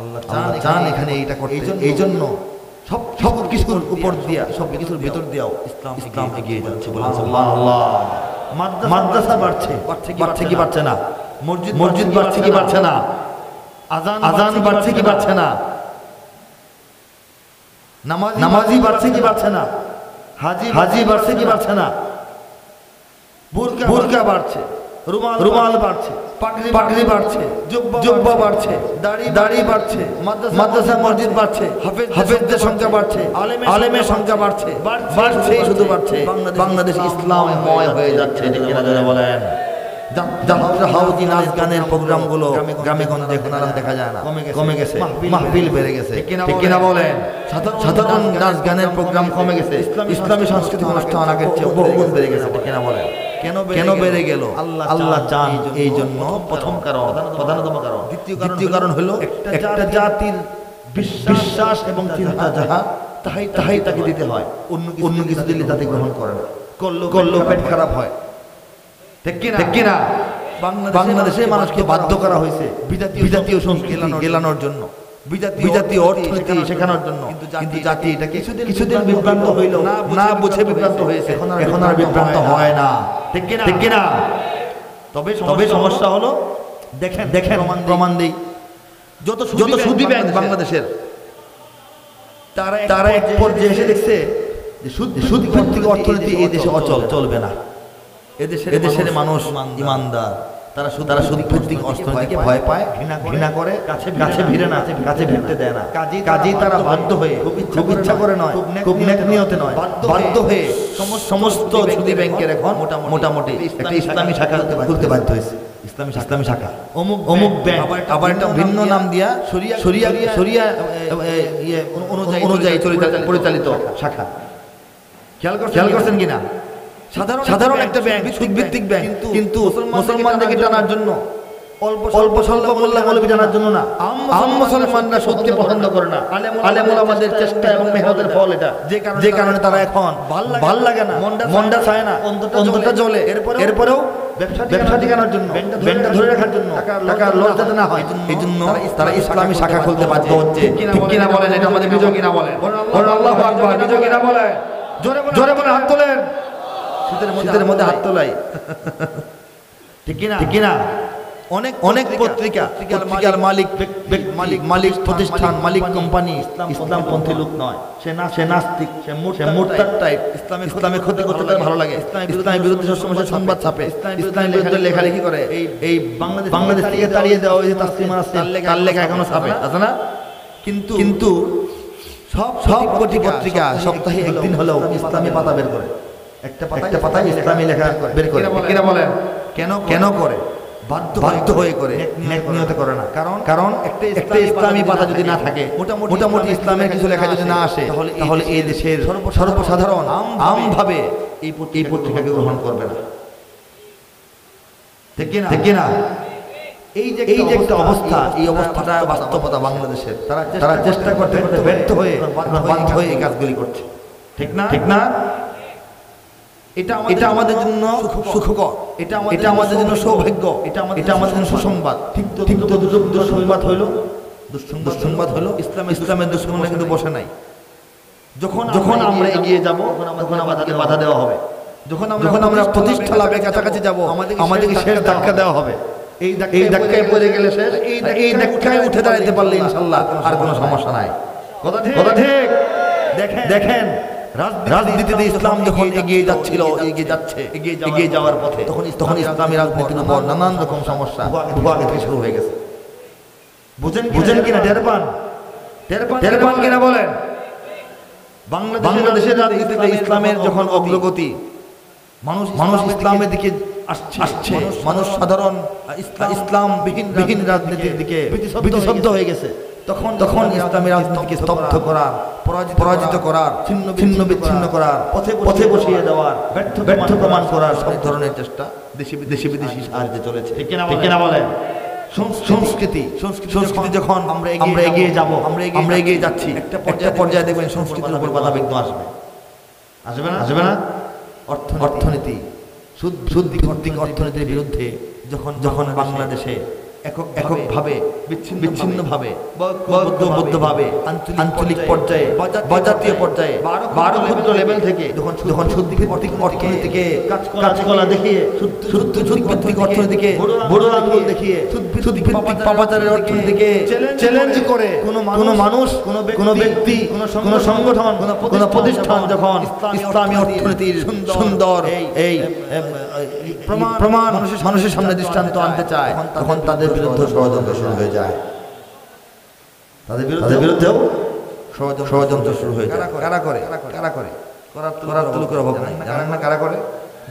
আল্লাহ চান চান এখানে এইটা করতে। এই জন্য সব সব কিছুর উপর দিয়া সব কিছুর ভেতর দিয়াও ইসলাম ইসলাম এগিয়ে যাচ্ছে বলেন সুবহানাল্লাহ মাদ্রাসা বাড়ছে বাড়ছে কি বাড়ছে না মসজিদ মসজিদ বাড়ছে কি বাড়ছে না আজান আজান বাড়ছে কি বাড়ছে না নামাজ নামাজি বাড়ছে কি বাড়ছে না হাজি হাজি বাড়ছে কি বাড়ছে না বুরকা বুরকা বাড়ছে রুমাল রুমাল বাড়ছে পাগড়ি বাড়ছে জুব্বা বাড়ছে দাড়ি দাড়ি বাড়ছে মাদ্রাসা মসজিদ বাড়ছে হাফেজদের সংখ্যা বাড়ছে আলেমের সংখ্যা বাড়ছে বাড়ছে শুধু বাড়ছে বাংলাদেশ ইসলামময় হয়ে যাচ্ছে বলেন। যাত্রা নাচ গানের প্রোগ্রামগুলো গ্রামে গঞ্জে এখন আর দেখা যায় না কমে গেছে। মাহফিল বেড়ে গেছে। ঠিক কিনা বলেন। সাধারণ নাচ গানের প্রোগ্রাম কমে গেছে। ইসলামী সাংস্কৃতিক অনুষ্ঠান আগের চেয়ে বহুগুণ বেড়ে গেছে। কিনা বলেন। কেন বেড়ে গেল? আল্লাহ চান এই জন্য প্রথম কারণ প্রধানতম কারণ। দ্বিতীয় কারণ হলো একটা জাতির বিশ্বাস এবং চিন্তা যাহা তাহাই তাহাই তাকে দিতে হয়। অন্য অন্য কিছু দিলে তাতে গ্রহণ করে না। করল করল পেট খারাপ হয়। ঠিক কিনা? বাংলাদেশে মানুষকে বাধ্য করা হয়েছে বিজাতীয় সংস্কৃতি গেলানোর জন্য। বিজাতীয় অর্থনীতি শেখানোর জন্য। কিন্তু জাতি এটা কিছুদিন কিছুদিন বিভ্রান্ত হইল না বুঝে বিভ্রান্ত হয়েছে এখন আর বিভ্রান্ত হয় না। ঠিক কিনা? ঠিক কিনা? তবে তবে সমস্যা হলো দেখেন দেখেন প্রমাণ দেই। যত যত সুদী ব্যাংক বাংলাদেশের তারা তারা এক পর্যায়ে এসে দেখছে যে সুদ সুদ ভিত্তিক অর্থনীতি এই দেশে অচল চলবে না। এদেশের এদেশের মানুষ ইমানদার। তারা অর্থনীতিকে ভয় পায় ঘৃণা ঘৃণা করে কাছে কাছে ভিড়ে না কাছে ভিড়তে দেয় না। কাজেই তারা বাধ্য হয়ে খুব ইচ্ছা করে নয় খুব নিয়তে নয় বাধ্য হয়ে সমস্ত সুদী ব্যাংকের এখন মোটামুটি একটা ইসলামী শাখা খুলতে বাধ্য হয়েছে। ইসলামী ইসলামী শাখা। অমুক অমুক ব্যাংক আবার একটা ভিন্ন নাম দিয়া শরিয়া শরিয়া ইয়ে অনুযায়ী অনুযায়ী পরিচালিত শাখা। খেয়াল খেয়াল করছেন কিনা? সাধারণ সাধারণ একটা ব্যাংক সুদভিত্তিক ব্যাংক কিন্তু মুসলমানদেরকে টানার জন্য অল্প স্বল্প মূল্য মৌলবি জানার জন্য না। আম মুসলমানরা সত্যি পছন্দ করে না। আলেমুল আমাদের চেষ্টা এবং মেহনতের ফল এটা। যে কারণে তারা এখন ভালো লাগে না। মনটা চায় না। অন্তরটা জ্বলে। এরপরেও ব্যবসা টিকানোর জন্য। ব্যাংকটা ধরে রাখার জন্য। টাকার লস যাতে না হয়। এই জন্য তারা ইসলামী শাখা খুলতে বাধ্য হচ্ছে। ঠিক কিনা বলেন এটা আমাদের বিজয় কিনা বলেন? আল্লাহ আকবার বিজয় কিনা বলেন জোরে জোরে বলে হাত তোলেন শীতের মধ্যে হাত তোলাই ঠিক কিনা? ঠিক কিনা? অনেক অনেক পত্রিকা পত্রিকার মালিক মালিক মালিক প্রতিষ্ঠান মালিক কোম্পানি ইসলামপন্থী লোক নয়। সে না সে নাস্তিক সে মুরতাদ টাইপ। ইসলামে ইসলামে ক্ষতি করতে তার ভালো লাগে। ইসলামের বিরুদ্ধে সবসময় সংবাদ ছাপে। ইসলামের বিরুদ্ধে লেখালেখি করে। এই এই বাংলাদেশ বাংলাদেশ থেকে তাড়িয়ে দেওয়া হয়েছে তাসলিমা তার লেখা এখনও ছাপে। আছে না? কিন্তু কিন্তু সব সব পত্রিকা সপ্তাহে একদিন হলেও ইসলামী পাতা বের করে। একটা পাতা একটা পাতায় ইসলামী লেখা বের করে কিনা বলেন কেন কেন করে? বাধ্য বাধ্য হয়ে করে। নেক নিয়তে করে না। কারণ কারণ একটা ইসলামী পাতা যদি না থাকে মোটামুটি ইসলামের কিছু লেখা যদি না আসে তাহলে এই দেশের সর্বসাধারণ আমভাবে এই এই পত্রিকাকে গ্রহণ করবে না। ঠিক কিনা এই যে এই যে একটা অবস্থা এই অবস্থাটা বাস্তবতা বাংলাদেশের। তারা তারা চেষ্টা করতে করতে ব্যর্থ হয়ে বাধ্য হয়ে এই কাজগুলি করছে। ঠিক না? ঠিক না? এটা এটা আমাদের জন্য সুখকর এটা এটা আমাদের জন্য সৌভাগ্য এটা এটা আমাদের জন্য সুসংবাদ ঠিক তো ঠিক তো দুটো দুঃসংবাদ হলো ইসলাম ইসলামের দুশ্মনরা কিন্তু বসে নাই যখন যখন আমরা এগিয়ে যাব তখন আমাদেরকে বাধা দেওয়া হবে যখন আমরা যখন আমরা প্রতিষ্ঠা লাভে কাছাকাছি যাব আমাদেরকে শেষ ধাক্কা দেওয়া হবে এই এই ধাক্কায় পড়ে গেলে শেষ এই ধাক্কায় উঠে দাঁড়াতে পারলে ইনশাল্লাহ আর কোনো সমস্যা নাই কথা ঠিক কথা ঠিক দেখেন দেখেন রাজনীতিতে ইসলাম যখন এগিয়ে যাচ্ছিল এগিয়ে যাচ্ছে এগিয়ে যাওয়ার পথে তখন তখন ইসলামী রাজনীতির উপর নানান রকম সমস্যা শুরু হয়ে গেছে। বুঝেন বুঝেন কিনা টের পান টের পান কিনা বলেন? বাংলাদেশের রাজনীতিতে ইসলামের যখন অগ্রগতি মানুষ মানুষ ইসলামের দিকে আসছে। মানুষ সাধারণ ইসলাম বিহীন বিহীন রাজনীতির দিকে বিধিশব্দ হয়ে গেছে। তখন তখন ইসলামী রাজনীতিকে স্তব্ধ করার পরাজিত করার ছিন্ন ছিন্ন বিচ্ছিন্ন করার পথে পথে বসিয়ে দেওয়ার ব্যর্থ ব্যর্থ প্রমাণ করার সব ধরনের চেষ্টা দেশি দেশি বিদেশি সাহায্যে চলেছে। ঠিক বলেন? সংস্কৃতি সংস্কৃতি যখন আমরা আমরা এগিয়ে যাব আমরা আমরা এগিয়ে যাচ্ছি একটা পর্যায়ে দেখবেন সংস্কৃতির উপর বাধা বিঘ্ন আসবে। আসবে না? আসবে না? অর্থনীতি সুদ সুদ অর্থনীতির বিরুদ্ধে যখন যখন বাংলাদেশে এককভাবে বিচ্ছিন্নভাবে আঞ্চলিক পর্যায়ে বা জাতীয় পর্যায়ে বারো ক্ষুদ্র লেভেল থেকে যখন যখন অর্থনীতিকে কাজকলা দেখিয়ে সুদভিত্তিক অর্থনীতিকে বড় আঙুল দেখিয়ে সুদভিত্তিক পাপাচারের অর্থনীতিকে চ্যালেঞ্জ করে কোনো মানুষ কোনো ব্যক্তি কোনো সংগঠন কোনো প্রতিষ্ঠান যখন ইসলামী অর্থনীতির সুন্দর এই প্রমাণ মানুষের সামনে দৃষ্টান্ত আনতে চায়। তখন তাদের বিরুদ্ধে ষড়যন্ত্র শুরু হয়ে যায়। তাদের বিরুদ্ধে বিরুদ্ধেও ষড়যন্ত্র শুরু হয়ে যায়। কারা করে? কারা করে? করার করার তো লোকের অভাব নাই। জানেন না কারা করে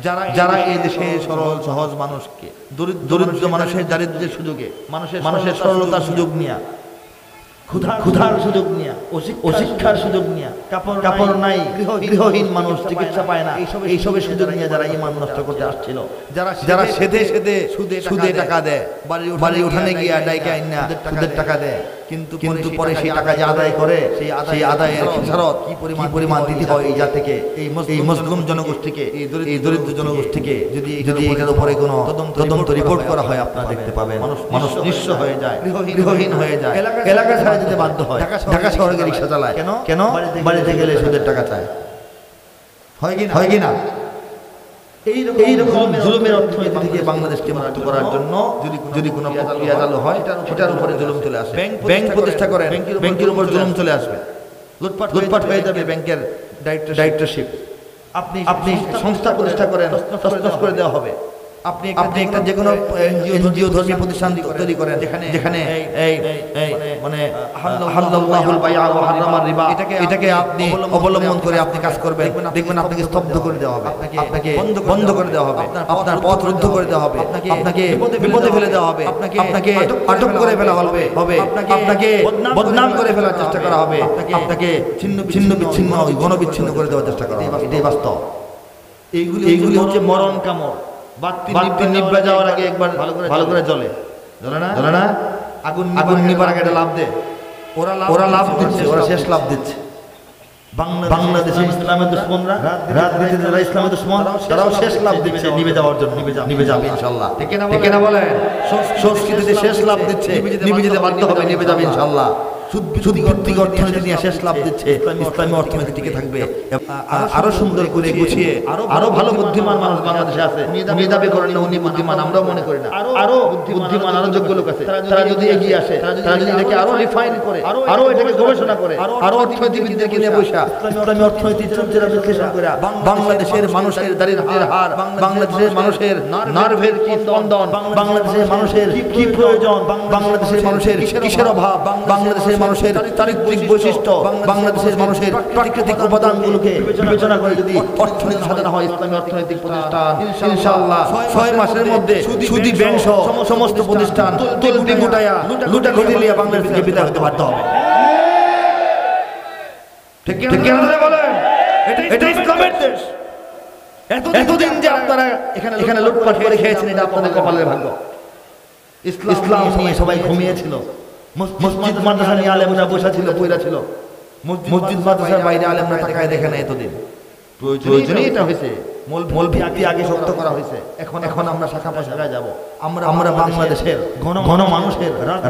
যারা যারা এই দেশে সরল সহজ মানুষকে দরিদ্র দরিদ্র মানুষের দারিদ্র্যের সুযোগে মানুষের মানুষের সরলতার সুযোগ নিয়া। ক্ষুধার সুযোগ নিয়া। অশিক্ষার সুযোগ নিয়া। কাপড় নাই গৃহহীন মানুষ চিকিৎসা পায় না। এইসবের সুযোগ নিয়ে যারা ইমান নষ্ট করতে আসছিল। যারা যারা সেদে সেদে সুদে সুদে টাকা দেয়। বাড়ি উঠানে গিয়ে ডাইকে আইনা সুদের টাকা দেয়। কিন্তু কিন্তু পরে সেই টাকা যে আদায় করে সেই আদায়ের খেসারত কি পরিমাণ পরিমাণ দিতে হয় এই জাতিকে এই মুসলিম জনগোষ্ঠীকে এই দরিদ্র জনগোষ্ঠীকে যদি যদি এটার উপরে কোনো তদন্ত রিপোর্ট করা হয় আপনারা দেখতে পাবেন। মানুষ নিঃস্ব হয়ে যায়। গৃহহীন হয়ে যায়। এলাকা ছাড়া যেতে বাধ্য হয়। ঢাকা শহরে রিক্সা চালায়। কেন কেন? বাড়িতে গেলে সুদের টাকা চায়। হয় কি হয় কি না? এইরকম জুলুমের অর্থনীতি থেকে বাংলাদেশকে মুক্ত করার জন্য যদি যদি কোনো প্রক্রিয়া চালু হয় সেটার উপরে জুলুম চলে আসবে ব্যাংক প্রতিষ্ঠা করে ব্যাংকের উপর জুলুম চলে আসবে। লুটপাট লুটপাট হয়ে যাবে ব্যাংকের ডাইরেক্টরশিপ আপনি আপনি সংস্থা প্রতিষ্ঠা করেন করে দেওয়া হবে। আপনি একটা যে কোনো এনজিও ধর্মীয় প্রতিষ্ঠান তৈরি করেন যেখানে যেখানে এই এই মানে হাল্লাল্লাহুল বাইআ ওয়া হারামার রিবা। এটাকে আপনি অবলম্বন করে আপনি কাজ করবেন। দেখবেন আপনাকে স্তব্ধ করে দেওয়া হবে। আপনাকে বন্ধ করে দেওয়া হবে। আপনার পথ রুদ্ধ করে দেওয়া হবে। আপনাকে বিপদে ফেলে দেওয়া হবে। আপনাকে আপনাকে আটক করে ফেলা হবে। হবে। আপনাকে বদনাম করে ফেলার চেষ্টা করা হবে। আপনাকে ছিন্ন ছিন্ন বিচ্ছিন্ন গণবিচ্ছিন্ন করে দেওয়ার চেষ্টা করা হবে। এটাই বাস্তব। এইগুলি এইগুলি হচ্ছে মরণ কামড় বাতি নিভবে যাওয়ার আগে একবার ভালো করে জ্বলে। জ্বলে। না? জ্বলে না? আগুন আগুন নিবার আগে একটা লাভ দে। ওরা ওরা লাভ দিচ্ছে ওরা শেষ লাভ দিচ্ছে। বাংলাদেশে ইসলামের দুশ্মনরা রাজনীতি যারা ইসলামের দুশ্মন তারাও শেষ লাভ দিচ্ছে নিভে যাওয়ার জন্য। নিভে যাবে ইনশাল্লাহ। ঠিক না বলেন? সংস্কৃতিতে শেষ লাভ দিচ্ছে নিভে যেতে বাধ্য হবে নিভে যাবে ইনশাল্লাহ। সুদভিত্তিক অর্থনীতি নিয়ে শেষ লাভ দিচ্ছে ইসলামী অর্থনীতি টিকে থাকবে। আরও সুন্দর করে গুছিয়ে আরও ভালো বুদ্ধিমান মানুষ বাংলাদেশে আছে। উনি দাবি করেন না উনি বুদ্ধিমান আমরাও মনে করি না। আরও বুদ্ধিমান আরও যোগ্য লোক আছে। তারা যদি এগিয়ে আসে তারা যদি এটাকে আরও রিফাইন করে আরও এটাকে গবেষণা করে আরও অর্থনীতিবিদদেরকে নিয়ে বসা ইসলামী অর্থনীতি চলছে বিশ্লেষণ করে বাংলাদেশের মানুষের দারিদ্র্যের হার বাংলাদেশের মানুষের নার্ভের কি স্পন্দন বাংলাদেশের মানুষের কি প্রয়োজন বাংলাদেশের মানুষের কিসের অভাব বাংলাদেশের মানুষের চারিত্রিক বৈশিষ্ট্য বাংলাদেশের মানুষের প্রাকৃতিক উপাদানগুলোকে বিবেচনা করে যদি অর্থনীতি সাজানো হয় ইসলামী অর্থনৈতিক প্রতিষ্ঠান ইনশাআল্লাহ ছয় মাসের মধ্যে সুদী ব্যাংক সহ সমস্ত প্রতিষ্ঠান তুলবি গুটায়া লুটা ঘটিলিয়া বাংলাদেশ থেকে বিদায় হতে বাধ্য হবে। ঠিক বলেন? এটা ইসলামের দেশ। এতদিন যে আপনারা এখানে এখানে লুটপাট করে খেয়েছেন এটা আপনাদের কপালের ভাগ্য। ইসলাম নিয়ে সবাই ঘুমিয়েছিল। মসজিদ মাদ্রাসা নিয়ে আলেমরা বসা ছিল বইরা ছিল। মসজিদ মাদ্রাসার বাইরে আলেমরা তাকায় দেখে না এতদিন। প্রয়োজনই এটা হয়েছে। মূল ভিত্তি আগে শক্ত করা হয়েছে। এখন এখন আমরা শাখা যাব। আমরা আমরা বাংলাদেশের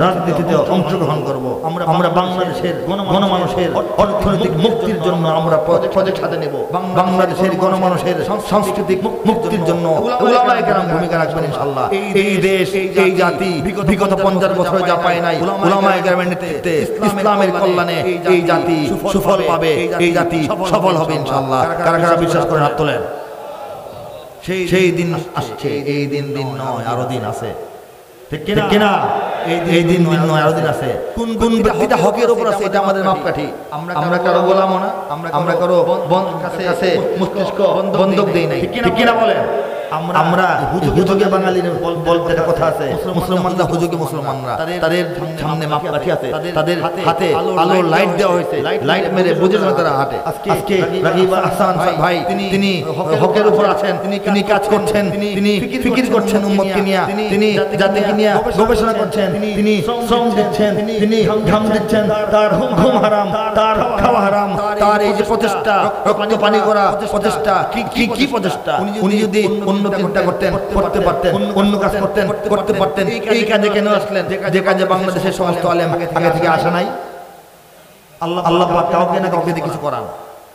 রাজনীতিতে অংশগ্রহণ করব। আমরা আমরা বাংলাদেশের অর্থনৈতিক মুক্তির জন্য আমরা সাথে নেব। বাংলাদেশের সাংস্কৃতিক মুক্তির জন্য কেরাম ভূমিকা রাখবেন ইনশাআল্লাহ। এই দেশ এই জাতি বিগত পঞ্চাশ বছরে যা পায় নাই কেরামের নেতৃত্বে ইসলামের কল্যাণে এই জাতি সুফল পাবে। এই জাতি সফল হবে ইনশাআল্লাহ। কারা কারা বিশ্বাস করে হাত তোলেন? সেই দিন আসছে। এই দিন দিন নয় আরও দিন আছে। ঠিক কিনা? এই দিন দিন নয় আরও দিন আছে। কোন কোন ব্যক্তিটা হকের উপর আছে এটা আমাদের মাপকাঠি। আমরা আমরা কারও গোলামও না আমরা আমরা কারও কাছে আছে মস্তিষ্ক বন্ধক দেই নাই। ঠিক কিনা বলেন? আমরা হুজুগে বাঙালির বলতে একটা কথা আছে। মুসলমানরা হুজুগে মুসলমানরা তাদের সামনে মাপকাঠি আছে। তাদের হাতে আলোর লাইট দেওয়া হয়েছে। লাইট মেরে বুঝে যাবে তারা হাতে। আজকে রাগিব আহসান ভাই তিনি হকের উপর আছেন। তিনি কাজ করছেন। তিনি ফিকির করছেন উম্মতকে নিয়ে। তিনি জাতিকে নিয়ে গবেষণা করছেন। তিনি শ্রম দিচ্ছেন। তিনি ঘাম দিচ্ছেন। তার ঘুম হারাম। তার খাওয়া হারাম। তার এই যে প্রচেষ্টা রক্ত পানি করা প্রচেষ্টা কি কি কি প্রচেষ্টা। উনি যদি অন্য চিন্তা করতেন করতে পারতেন অন্য কাজ করতেন করতে পারতেন। এই কাজে কেন আসলেন? যে কাজে বাংলাদেশের সমস্ত আলেম আগে থেকে আসে নাই। আল্লাহ আল্লাহ কাউকে না কাউকে কিছু করান।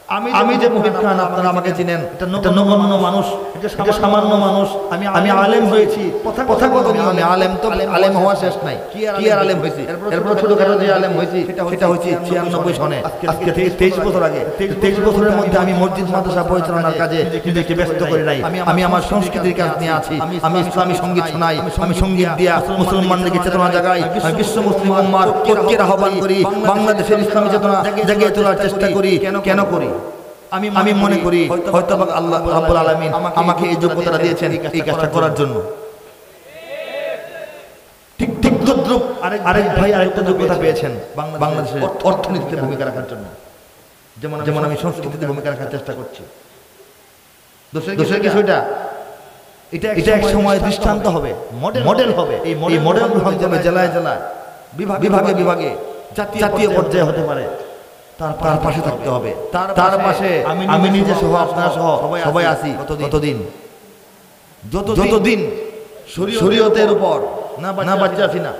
আমি আমি যে মুহিব খান আপনারা আমাকে চিনেন। এটা নগণ্য মানুষ এটা সামান্য মানুষ। আমি আমি আলেম হয়েছি। কথা কত আমি আলেম। তো আলেম হওয়া শেষ নাই। কি আর আলেম হয়েছি? এরপর ছোটখাটো যে আলেম হয়েছি সেটা হয়েছে ছিয়ানব্বই সনে। আজকে থেকে তেইশ বছর আগে। তেইশ বছরের মধ্যে আমি মসজিদ মাদ্রাসা পরিচালনার কাজে নিজেকে ব্যস্ত করে নাই। আমি আমার সংস্কৃতির কাজ নিয়ে আছি। আমি ইসলামী সংগীত শোনাই আমি সংগীত দিয়া মুসলমানদেরকে চেতনা জাগাই আমি বিশ্ব মুসলিম উম্মার ঐক্যের আহ্বান করি বাংলাদেশের ইসলামী চেতনা জাগিয়ে তোলার চেষ্টা করি কেন কেন করি আমি আমি মনে করি হয়তো আল্লাহ রাব্বুল আলামিন আমাকে এই যোগ্যতাটা দিয়েছেন এই কাজটা করার জন্য। ঠিক ঠিক তদ্রুপ আরেক আরেক ভাই আরেকটা যোগ্যতা পেয়েছেন বাংলাদেশের অর্থনীতিতে ভূমিকা রাখার জন্য। যেমন যেমন আমি সংস্কৃতিতে ভূমিকা রাখার চেষ্টা করছি। দোষের এটা এটা এক সময় দৃষ্টান্ত হবে। মডেল হবে। এই মডেল গ্রহণ করবে জেলায় জেলায় বিভাগে বিভাগে জাতীয় পর্যায়ে হতে পারে। তার পাশে থাকতে হবে। তার পাশে আমি নিজে সহ আপনারা সহ সবাই আসি কতদিন যত যতদিন। শরীয়তের উপর না বাচ্চা আছি না।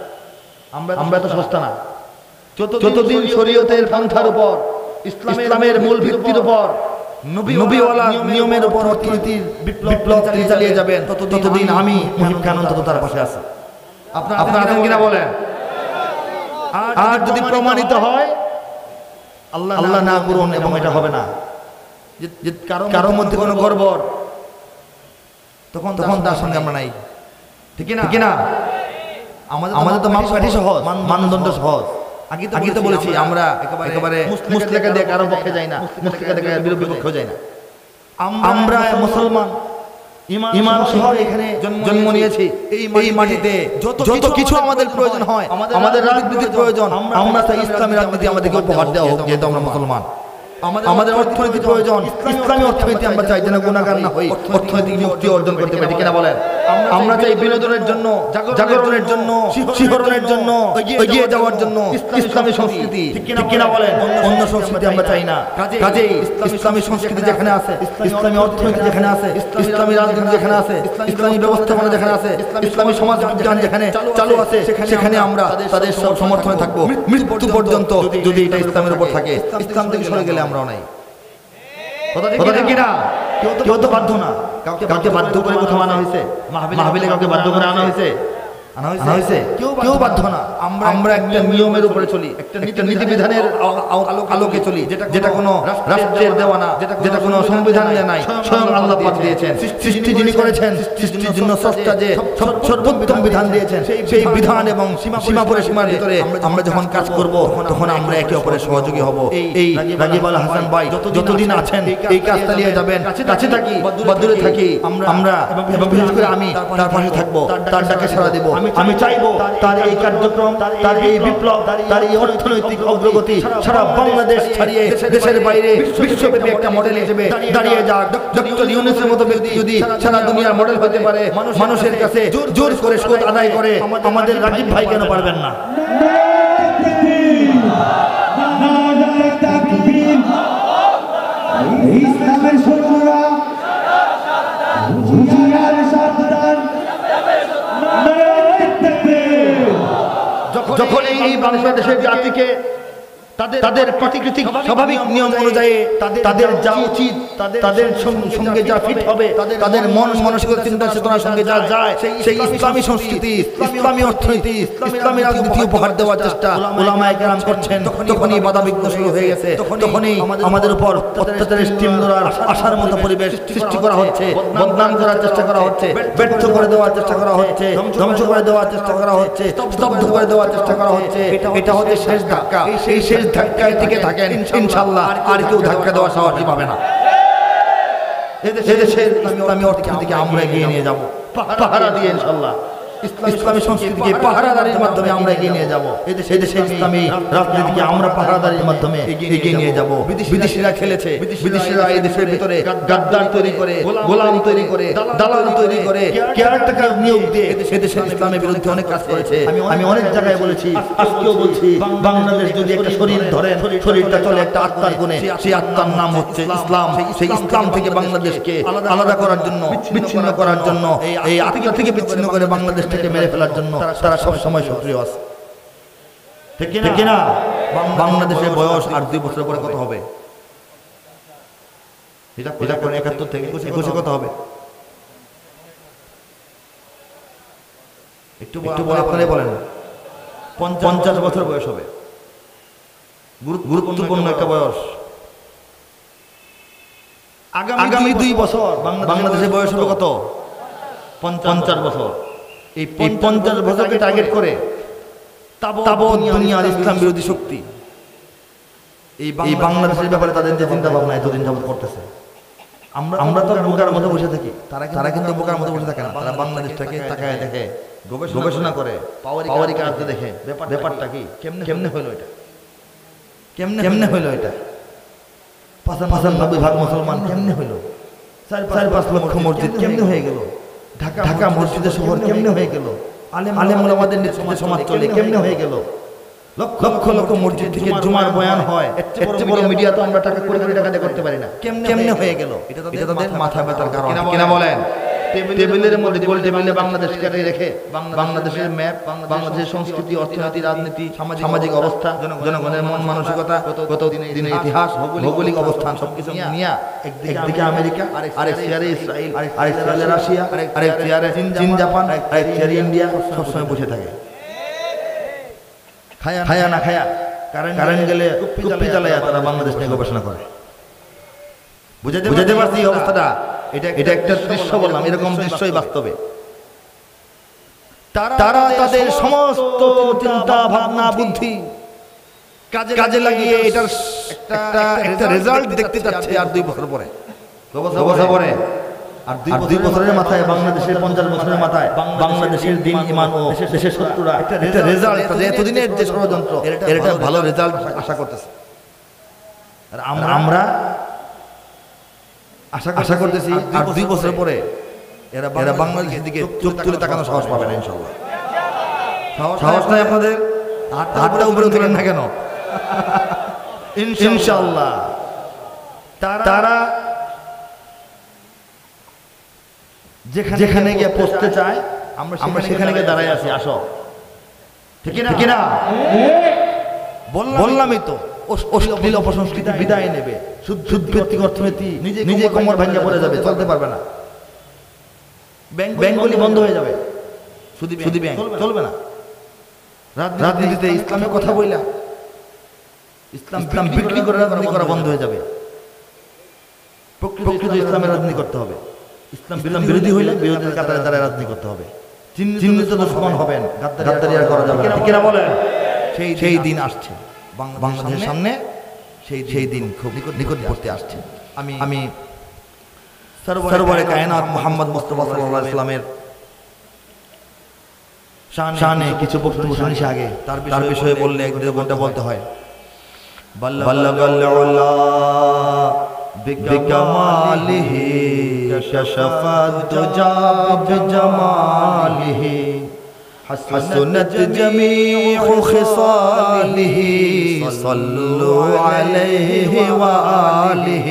আমরা আমরা তো সস্তা না। যতদিন শরীয়তের পন্থার উপর ইসলামের মূল ভিত্তির উপর নবীওয়ালা নিয়মের উপর অর্থনীতির বিপ্লব চালিয়ে যাবেন। ততদিন আমি মুহিব খান অন্তত তার পাশে আছি। আপনার আপনার আছেন কিনা বলেন? আর যদি প্রমাণিত হয় আল্লাহ না করুন এবং এটা হবে না। কারও মধ্যে কোনো গর্বর তখন তখন তার সঙ্গে আমরা নাই। ঠিক না? ঠিক না? আমাদের আমাদের তো মাপকাঠি সহজ। মানদণ্ড সহজ। আগে আগে তো বলেছি আমরা একেবারে মুসলিকা দিয়ে কারও পক্ষে যাই না। মুসলিকা দিয়ে বিপক্ষে যাই না। আমরা মুসলমান। ইমান সহ এখানে জন্ম নিয়েছি। এই মাটিতে যত কিছু আমাদের প্রয়োজন হয় আমাদের রাজনীতির প্রয়োজন আমরা ইসলামী রাজনীতি আমাদেরকে উপহার দেওয়া হোক যেহেতু আমরা মুসলমান। আমাদের অর্থনীতি প্রয়োজন ইসলামী অর্থনীতি আমরা চাই যেন গুণাগার না হই অর্থনৈতিক মুক্তি অর্জন করতে পারি কিনা বলেন? আমরা চাই বিনোদনের জন্য জাগরণের জন্য শিহরণের জন্য এগিয়ে যাওয়ার জন্য ইসলামী সংস্কৃতি। ঠিক কিনা বলেন? অন্য সংস্কৃতি আমরা চাই না। কাজেই ইসলামী সংস্কৃতি যেখানে আছে ইসলামী অর্থনীতি যেখানে আছে ইসলামী রাজনীতি যেখানে আছে ইসলামী ব্যবস্থাপনা যেখানে আছে। ইসলামী সমাজ বিজ্ঞান যেখানে চালু আছে সেখানে আমরা তাদের সব সমর্থনে থাকব। মৃত্যু পর্যন্ত যদি এটা ইসলামের উপর থাকে ইসলাম থেকে সরে গেলে আমরাও নাই। কথা ঠিক কিনা কেউ তো বাধ্য না। কাউকে বাধ্য করে কোথাও আনা হয়েছে। মাহবিলে কাউকে বাধ্য করে আনা হয়েছে। আনা হয়েছে কেউ বাধ্য না। আমরা আমরা একটা নিয়মের উপরে চলি। একটা নীতি আলোকে চলি। যেটা কোনো রাষ্ট্রের দেওয়া না। যেটা কোনো সংবিধান নাই। স্বয়ং আল্লাহ পাক দিয়েছেন। সৃষ্টি যিনি করেছেন সৃষ্টির জন্য স্রষ্টা যে সর্বোত্তম বিধান দিয়েছেন। সেই বিধান এবং সীমা পরে সীমার ভিতরে আমরা যখন কাজ করব তখন আমরা একে অপরের সহযোগী হব। এই রাগিব আল হাসান ভাই যতদিন আছেন এই কাজ চালিয়ে যাবেন কাছে থাকি বা দূরে থাকি আমরা এবং বিশেষ করে আমি তার পাশে থাকব তার ডাকে সাড়া দেব আমি চাইব তার এই কার্যক্রম তার এই বিপ্লব তার এই অর্থনৈতিক অগ্রগতি সারা বাংলাদেশ ছাড়িয়ে দেশের বাইরে বিশ্বব্যাপী একটা মডেল হিসেবে দাঁড়িয়ে যাক ডক্টর ইউনুসের মতো ব্যক্তি যদি সারা দুনিয়ার মডেল হতে পারে মানুষের কাছে জোর করে সুদ আদায় করে আমাদের রাজীব ভাই কেন পারবেন না? ইসলামের সৈন্যরা বাংলাদেশের জাতিকে তাদের প্রাকৃতিক স্বাভাবিক নিয়ম অনুযায়ী তাদের যা উচিত তাদের সঙ্গে যা ফিট হবে তাদের মন মানসিকতা চিন্তা চেতনার সঙ্গে যা যায় সেই ইসলামী সংস্কৃতি ইসলামী অর্থনীতি ইসলামী রাজনীতি উপহার দেওয়ার চেষ্টা ওলামায়ে কেরাম করছেন তখনই বাধা বিঘ্ন শুরু হয়ে গেছে তখনই আমাদের উপর অত্যাচারের স্টিম ধরার আসার মতো পরিবেশ সৃষ্টি করা হচ্ছে বদনাম করার চেষ্টা করা হচ্ছে ব্যর্থ করে দেওয়ার চেষ্টা করা হচ্ছে ধ্বংস করে দেওয়ার চেষ্টা করা হচ্ছে স্তব্ধ করে দেওয়ার চেষ্টা করা হচ্ছে এটা হচ্ছে শেষ ধাক্কা এই শেষ ধাক্কায় টিকে থাকেন ইনশাল্লাহ আর কেউ ধাক্কা দেওয়া সাহসই পাবে না। এদেশের ইসলামী অর্থনীতিকে আমরা এগিয়ে নিয়ে যাব। পাহারা দিয়ে ইনশাল্লাহ ইসলামী সংস্কৃতিকে পাহারাদারির মাধ্যমে আমরা এগিয়ে নিয়ে যাব। এদেশের ইসলামী রাজনীতিকে আমরা পাহারাদারির মাধ্যমে এগিয়ে নিয়ে যাব। বিদেশিরা খেলেছে। বিদেশিরা এই দেশের ভিতরে গাদ্দার তৈরি করে গোলাম তৈরি করে দালাল তৈরি করে কেয়ারটেকার নিয়োগ দিয়ে এদেশের ইসলামের বিরুদ্ধে অনেক কাজ করেছে। আমি অনেক জায়গায় বলেছি আজকেও বলছি বাংলাদেশ যদি একটা শরীর ধরেন শরীরটা চলে একটা আত্মার গুণে সেই আত্মার নাম হচ্ছে ইসলাম। সেই ইসলাম থেকে বাংলাদেশকে আলাদা করার জন্য বিচ্ছিন্ন করার জন্য এই আত্মা থেকে বিচ্ছিন্ন করে বাংলাদেশ থেকে মেরে ফেলার জন্য তারা সব সময় সক্রিয় আছে। ঠিক না? ঠিক না বাংলাদেশের বয়স আর দুই বছর পরে কত হবে? করে একাত্তর থেকে একুশে কত হবে? একটু একটু আপনারাই বলেন। পঞ্চাশ বছর বয়স হবে। গুরু- গুরুত্বপূর্ণ একটা বয়স। আগামী দুই বছর বাংলা- বাংলাদেশের বয়স হবে কত? পঞ্চাশ বছর। এই পঞ্চাশ বছরকে টার্গেট করে তাবৎ দুনিয়ার ইসলাম বিরোধী শক্তি। এই বাংলাদেশের ব্যাপারে তাদের যে চিন্তা ভাবনা এতদিন যাবত করতেছে। আমরা আমরা তো বোকার মধ্যে বসে থাকি। তারা তারা কিন্তু বোকার মধ্যে বসে থাকে না। তারা বাংলাদেশটাকে তাকায় দেখে। গবেষণা করে পাওয়ারি কাজে দেখে। ব্যাপারটা কি? কেমনে কেমনে হইল এটা? কেমনে কেমনে হইল এটা? পাঁচান নব্বই ভাগ মুসলমান। কেমনে হইল চার পাঁচ লক্ষ মসজিদ কেমনে হয়ে গেল? ঢাকা মসজিদের শহর কেমনে হয়ে গেল? আলেম ওলামাদের নেতৃত্বে সমাজ চলে কেমনে হয়ে গেল? লক্ষ লক্ষ লক্ষ মসজিদ থেকে জুমার বয়ান হয়। বড় মিডিয়া তো আমরা টাকা কোটি কোটি টাকা দিয়ে করতে পারি না। কেমনে কেমনে হয়ে গেল? এটা তাদের মাথা ব্যথার কারণ। কিনা বলেন? টেবিলের মধ্যে গোল টেবিলে বাংলাদেশকে রেখে বাংলাদেশের ম্যাপ বাংলাদেশের সংস্কৃতি অর্থনীতি রাজনীতি সামাজিক অবস্থা জনগণের মন মানসিকতা কত দিনের ইতিহাস ভৌগোলিক অবস্থান সবকিছু নিয়ে একদিকে আমেরিকা আরেক চেয়ারে ইসরায়েল আরেক চেয়ারে রাশিয়া আরেক চেয়ারে চীন জাপান আরেক চেয়ারে ইন্ডিয়া সবসময় বসে থাকে। খায়া খায়া না খায়া কারেন্ট গেলে কুপ্পি জ্বালাইয়া তারা বাংলাদেশ নিয়ে গবেষণা করে। বুঝাতে বুঝাতে পারছি অবস্থাটা? এটা এটা একটা দৃশ্য বললাম এরকম দৃশ্যই বাস্তবে। তারা তাদের সমস্ত চিন্তা ভাবনা বুদ্ধি কাজে লাগিয়ে এটার একটা একটা রেজাল্ট দেখতে চাচ্ছে আর দুই বছর পরে। বছর পরে। আর দুই বছরের মাথায় বাংলাদেশের পঞ্চাশ বছরের মাথায় বাংলাদেশের দিন ইমান ও দেশের শত্রুরা। একটা রেজাল্ট এতদিনের যে ষড়যন্ত্র এর একটা ভালো রেজাল্ট আশা করতেছে। আর আমরা আশা করতেছি আর দুই বছর পরে এরা এরা বাংলাদেশের দিকে চোখ তুলে তাকানো সাহস পাবে না ইনশাল্লাহ। সাহস নাই আপনাদের হাতটা উপরে তুলেন না কেন? ইনশাল্লাহ। তারা যেখানে যেখানে গিয়ে পৌঁছতে চায় আমরা আমরা সেখানে গিয়ে দাঁড়াই আছি আসো। ঠিক না? বললামই তো। অশ্লীল অপসংস্কৃতি বিদায় নেবে। সুদ- অর্থনীতি নিজে নিজে কোমর ভাঙ্গা পড়ে যাবে চলতে পারবে না। ব্যাংকগুলি বন্ধ হয়ে যাবে। সুদি সুদি ব্যাংক। চলবে না। রাজনীতিতে ইসলামের কথা বইলা ইসলাম ইসলাম বিক্রি করে রাজনীতি করা বন্ধ হয়ে যাবে। প্রকৃত ইসলামের রাজনীতি করতে হবে। ইসলাম ইসলাম বিরোধী হইলে বিরোধীদের কাতারে দ্বারা রাজনীতি করতে হবে। চিহ্ন- চিহ্নিত দুশ্মন হবেন। গাদ্দারি আর করা যাবে কিনা বলেন। সেই সেই দিন আসছে। বাংলাদেশের সামনে সেই সেই দিন খুব নিকট নিকটবর্তী আসছে। আমি আমি সরবরে কায়নাত মোহাম্মদ মুস্তফা আলাইহি ইসলামের শানে কিছু বক্তব্য শুনেছি আগে। তার বিষয়ে বললে এক দেড় ঘণ্টা বলতে হয়। কশফাত দুজা বিজমালিহি حسنت جميع خصاله. صلوا عليه وآله.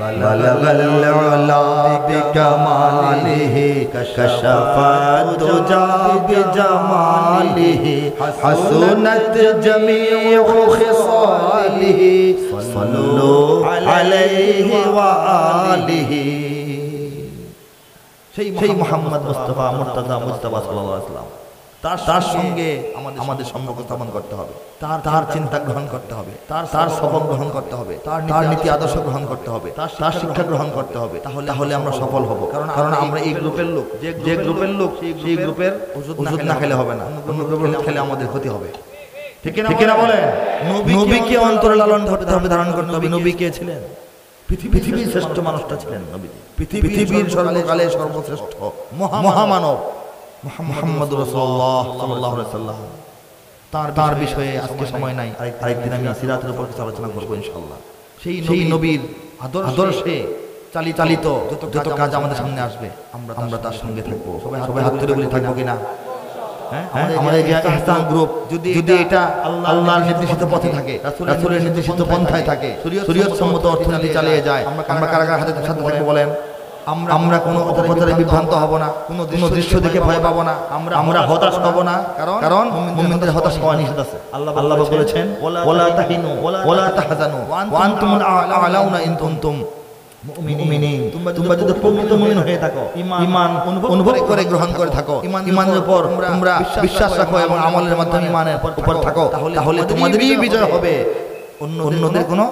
بلغ العلا بكماله كشف الدجى بجماله. حسنت جميع خصاله. صلوا عليه وآله. সেই মোহাম্মদ মুস্তফা মুর্তাজা মুস্তফা ওয়াসাল্লাম। তার তার সঙ্গে আমাদের সম্পর্ক স্থাপন করতে হবে। তার তার চিন্তা গ্রহণ করতে হবে। তার তার সবক গ্রহণ করতে হবে। তার তার নীতি আদর্শ গ্রহণ করতে হবে। তার তার শিক্ষা গ্রহণ করতে হবে। তাহলে তাহলে আমরা সফল হব। কারণ কারণ আমরা এই গ্রুপের লোক। যে গ্রুপের লোক সেই গ্রুপের ওষুধ না খেলে হবে না। অন্য গ্রুপের খেলে আমাদের ক্ষতি হবে। ঠিক না বলেন। নবীকে অন্তরে লালন করতে হবে ধারণ করতে হবে। নবী কে ছিলেন? পৃথিবীর শ্রেষ্ঠ মানুষটা ছিলেন নবী পৃথিবীর সর্বকালে সর্বশ্রেষ্ঠ মহামানব। মোহাম্মদ রসুল্লাহ সাল্লাহ সাল্লাম তার তার বিষয়ে আজকে সময় নাই। আরেক- আরেকদিন আমি সিরাতের উপর কিছু আলোচনা করব ইনশাল্লাহ সেই সেই নবীর আদর্শে চালিত চালিত যত কাজ আমাদের সামনে আসবে আমরা আমরা তার সঙ্গে থাকব। সবাই সবাই হাত তুলে বলে থাকব কিনা? আমাদের যে ইহসান গ্রুপ যদি যদি এটা আল্লাহর নির্দেশিত পথে থাকে রাসূলের নির্দেশিত পন্থায় থাকে শরীয়ত সম্মত অর্থনীতি চালিয়ে যায় আমরা কারা কারা হাতে সাথে থাকব বলেন আমরা আমরা কোনো অপপ্রচারে বিভ্রান্ত হব না কোনো কোনো দৃশ্য দেখে ভয় পাবো না আমরা আমরা হতাশ হব না কারণ কারণ মুমিনদের হতাশ হওয়া নিষেধ আছে। আল্লাহ আল্লাহ বলেছেন ওয়ালা তাহিনু ওয়ালা তাহজানু ওয়া আনতুমুল আ'লাউনা ইন কুনতুম। মুমিনিন তোমরা যদি প্রকৃত মুমিন হয়ে থাকো। ঈমান অনুভব করে গ্রহণ করে থাকো। ঈমানের উপর তোমরা বিশ্বাস রাখো এবং আমলের মাধ্যমে ঈমানের উপর থাকো। তাহলে তোমাদেরই বিজয় হবে। অন্য অন্যদের কোনো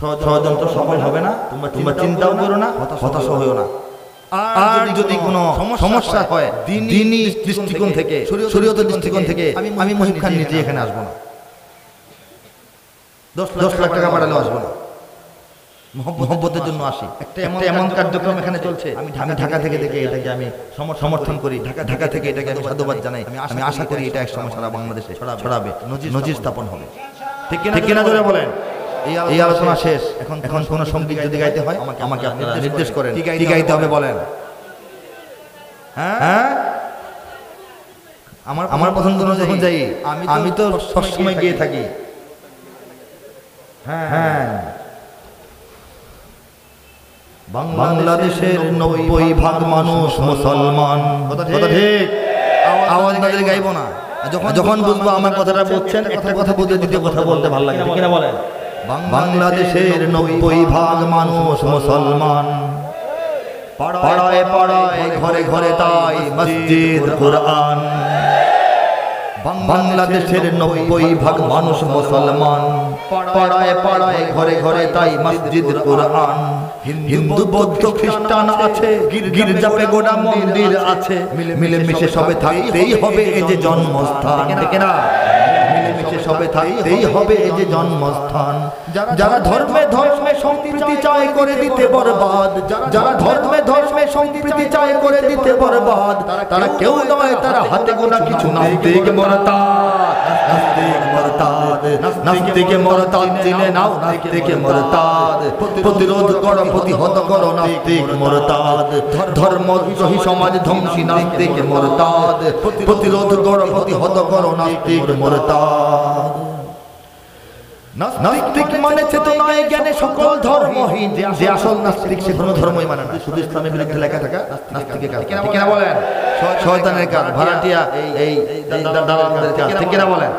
ষড়যন্ত্র সফল হবে না। তোমরা তোমরা চিন্তাও করো না হতাশ হইও না। আর যদি কোনো সমস্যা হয় দিনই দৃষ্টিকোণ থেকে শরীয়তের দৃষ্টিকোণ থেকে আমি মহিম খান নিজে এখানে আসব না। দশ দশ লাখ টাকা পাঠালেও আসব না। মহব্বতের জন্য আসি। একটা এমন কার্যক্রম এখানে চলছে। আমি আমি ঢাকা থেকে দেখে এটাকে আমি সমর- সমর্থন করি। ঢাকা ঢাকা থেকে এটাকে আমি সাধুবাদ জানাই। আমি আশা করি এটা এক সময় সারা বাংলাদেশে ছড়াবে। ছড়াবে। নজির স্থাপন হবে। ঠিক কিনা ঠিক কিনা বলেন। এই আলোচনা শেষ। এখন এখন কোন সংগীত যদি গাইতে হয় আমাকে আমাকে আপনারা নির্দেশ করেন। কি গাইতে হবে বলেন? হ্যাঁ? আমার আমার পছন্দ অনুযায়ী আমি আমি তো সবসময় গিয়ে থাকি। হ্যাঁ হ্যাঁ বাংলাদেশের নব্বই ভাগ মানুষ মুসলমান। ঠিক? আওয়াজ গাইবো না। যখন যখন বুঝব আমার কথাটা বলছেন একটা কথা বলতে দ্বিতীয় কথা বলতে ভালো লাগে। কিনা বলেন? বাংলাদেশের নব্বই ভাগ মানুষ মুসলমান। পাড়ায় পাড়ায় ঘরে ঘরে তাই মসজিদ কোরআন। বাংলাদেশের নব্বই ভাগ মানুষ মুসলমান। পাড়ায় পাড়ায় ঘরে ঘরে তাই মসজিদ কোরআন। হিন্দু বৌদ্ধ খ্রিস্টান আছে গির্জাপে গোড়া মন্দির আছে। মিলে মিশে সবে থাকতেই হবে এই যে জন্মস্থান। না মিলেমিশে সবে থাকতেই হবে এই যে জন্মস্থান। যারা ধর্মে ধর্মে সম্প্রীতি চায় করে দিতে বরবাদ। যারা ধর্মে ধর্মে সম্প্রীতি চায় করে দিতে বরবাদ। তারা কেউ নয় তারা হাতে গোনা কিছু নাস্তিক মরতাদ নাস্তিক মরতাদ নাস্তিক মরতাদ চিনে নাও নাস্তিক মরতাদ প্রতিরোধ করো প্রতিহত করো নাস্তিক মরতাদ ধর্ম দ্রোহী সমাজ ধ্বংসী নাস্তিক মরতাদ প্রতিরোধ করো প্রতিহত করো নাস্তিক মরতাদ নাস্তিক মানে চেতনায় জ্ঞানে সকল ধর্মহীন যে আসল নাস্তিক সে কোনো ধর্মই মানে না শুধু ইসলামের বিরুদ্ধে লেখা থাকা নাস্তিকের কাজ ঠিক কিনা বলেন শয়তানের কাজ ভাড়াটিয়া এই দালালদের কাজ ঠিক কিনা বলেন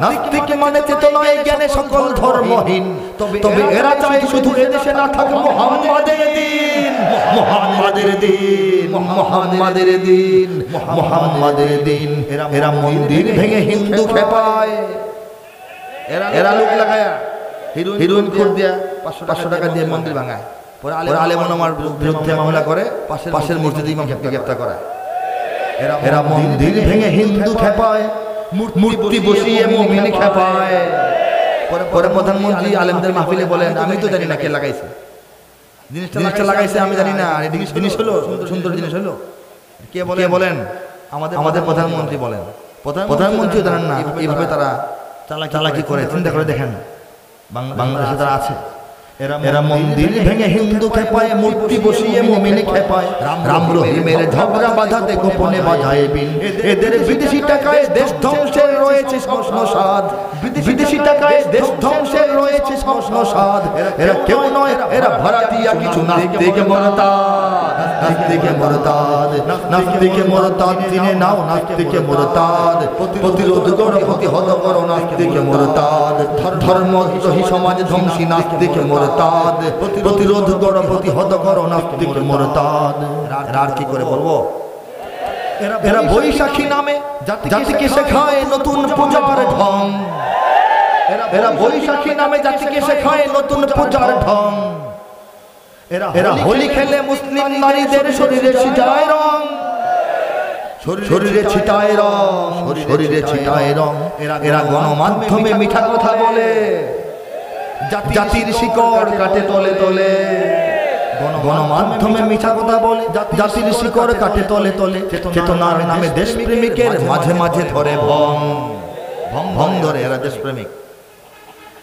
নাস্তিক মানে চেতনায় জ্ঞানে সকল ধর্মহীন। তবে এরা চায় শুধু এদেশে না থাকে মোহাম্মদের দিন। মোহাম্মদের দিন মোহাম্মদের দিন মোহাম্মদের দিন। এরা মন্দির ভেঙে হিন্দু খেপায়। এরা লোক লাগায়া হিরোইন খুর দিয়া পাঁচশো টাকা দিয়ে মন্দির ভাঙায়। পরে আলে আমার বিরুদ্ধে মামলা করে। পাশের মসজিদে ইমামকে গ্রেপ্তার করায় এরা এরা মন্দির ভেঙে হিন্দু খেপায়। মূর্তি বসিয়ে মুমিন খেপায়। পরে পরে প্রধানমন্ত্রী আলেমদের মাহফিলে বলেন আমি তো জানি না কে লাগাইছে। জিনিসটা লাগাইছে আমি জানি না। আর এই জিনিস জিনিস হলো সুন্দর জিনিস হলো। কে বলে বলেন? আমাদের আমাদের প্রধানমন্ত্রী বলেন। প্রধানমন্ত্রীও জানেন না এইভাবে তারা চালাকি করে চিন্তা করে দেখেন। বাংলাদেশে তারা আছে। এরা মন্দির ভেঙে হিন্দু খেপায় মূর্তি বসিয়ে মমিনে খেপায়। রাম রহিমের ঝগড়া বাধাতে গোপনে বাজায় বিন। এদের বিদেশি টাকায় দেশ ধ্বংসের রয়েছে শ্মশন সাদ বিদেশি টাকায় দেশ ধ্বংসের রয়েছে শ্মশন সাদ এরা কেউ নয় এরা ভারতীয় কিছু না। দেখে মরতাদ নাস্তিকে মরতাদ নাস্তিকে মরতাদ চিনে নাও নাস্তিকে মরতাদ। প্রতিরোধ করো প্রতিহত করো নাস্তিকে মরতাদ। ধর্ম দ্রোহী সমাজ ধ্বংসী নাস্তিকে মরতাদ। প্রতিরোধ করো প্রতিহত করো নাস্তিকে মরতাদ। আর কি করে বলব? এরা বৈশাখী নামে জাতিকে শেখায় নতুন পূজার ঢং। এরা বৈশাখী নামে জাতিকে শেখায় নতুন পূজার ঢং। এরা হোলি খেলে মুসলিম নারীদের শরীরে ছিটায় রং। শরীরে ছিটায় রং শরীরে ছিটায় রং। এরা গণমাধ্যমে মিঠা কথা বলে। জাতির শিকড় কাটে তলে তলে। গণমাধ্যমে মিঠা কথা বলে। জাতির শিকড় কাটে তলে তলে। চেতনার নামে দেশপ্রেমিকের মাঝে মাঝে ধরে ভং ভং। ভং ধরে এরা দেশপ্রেমিক।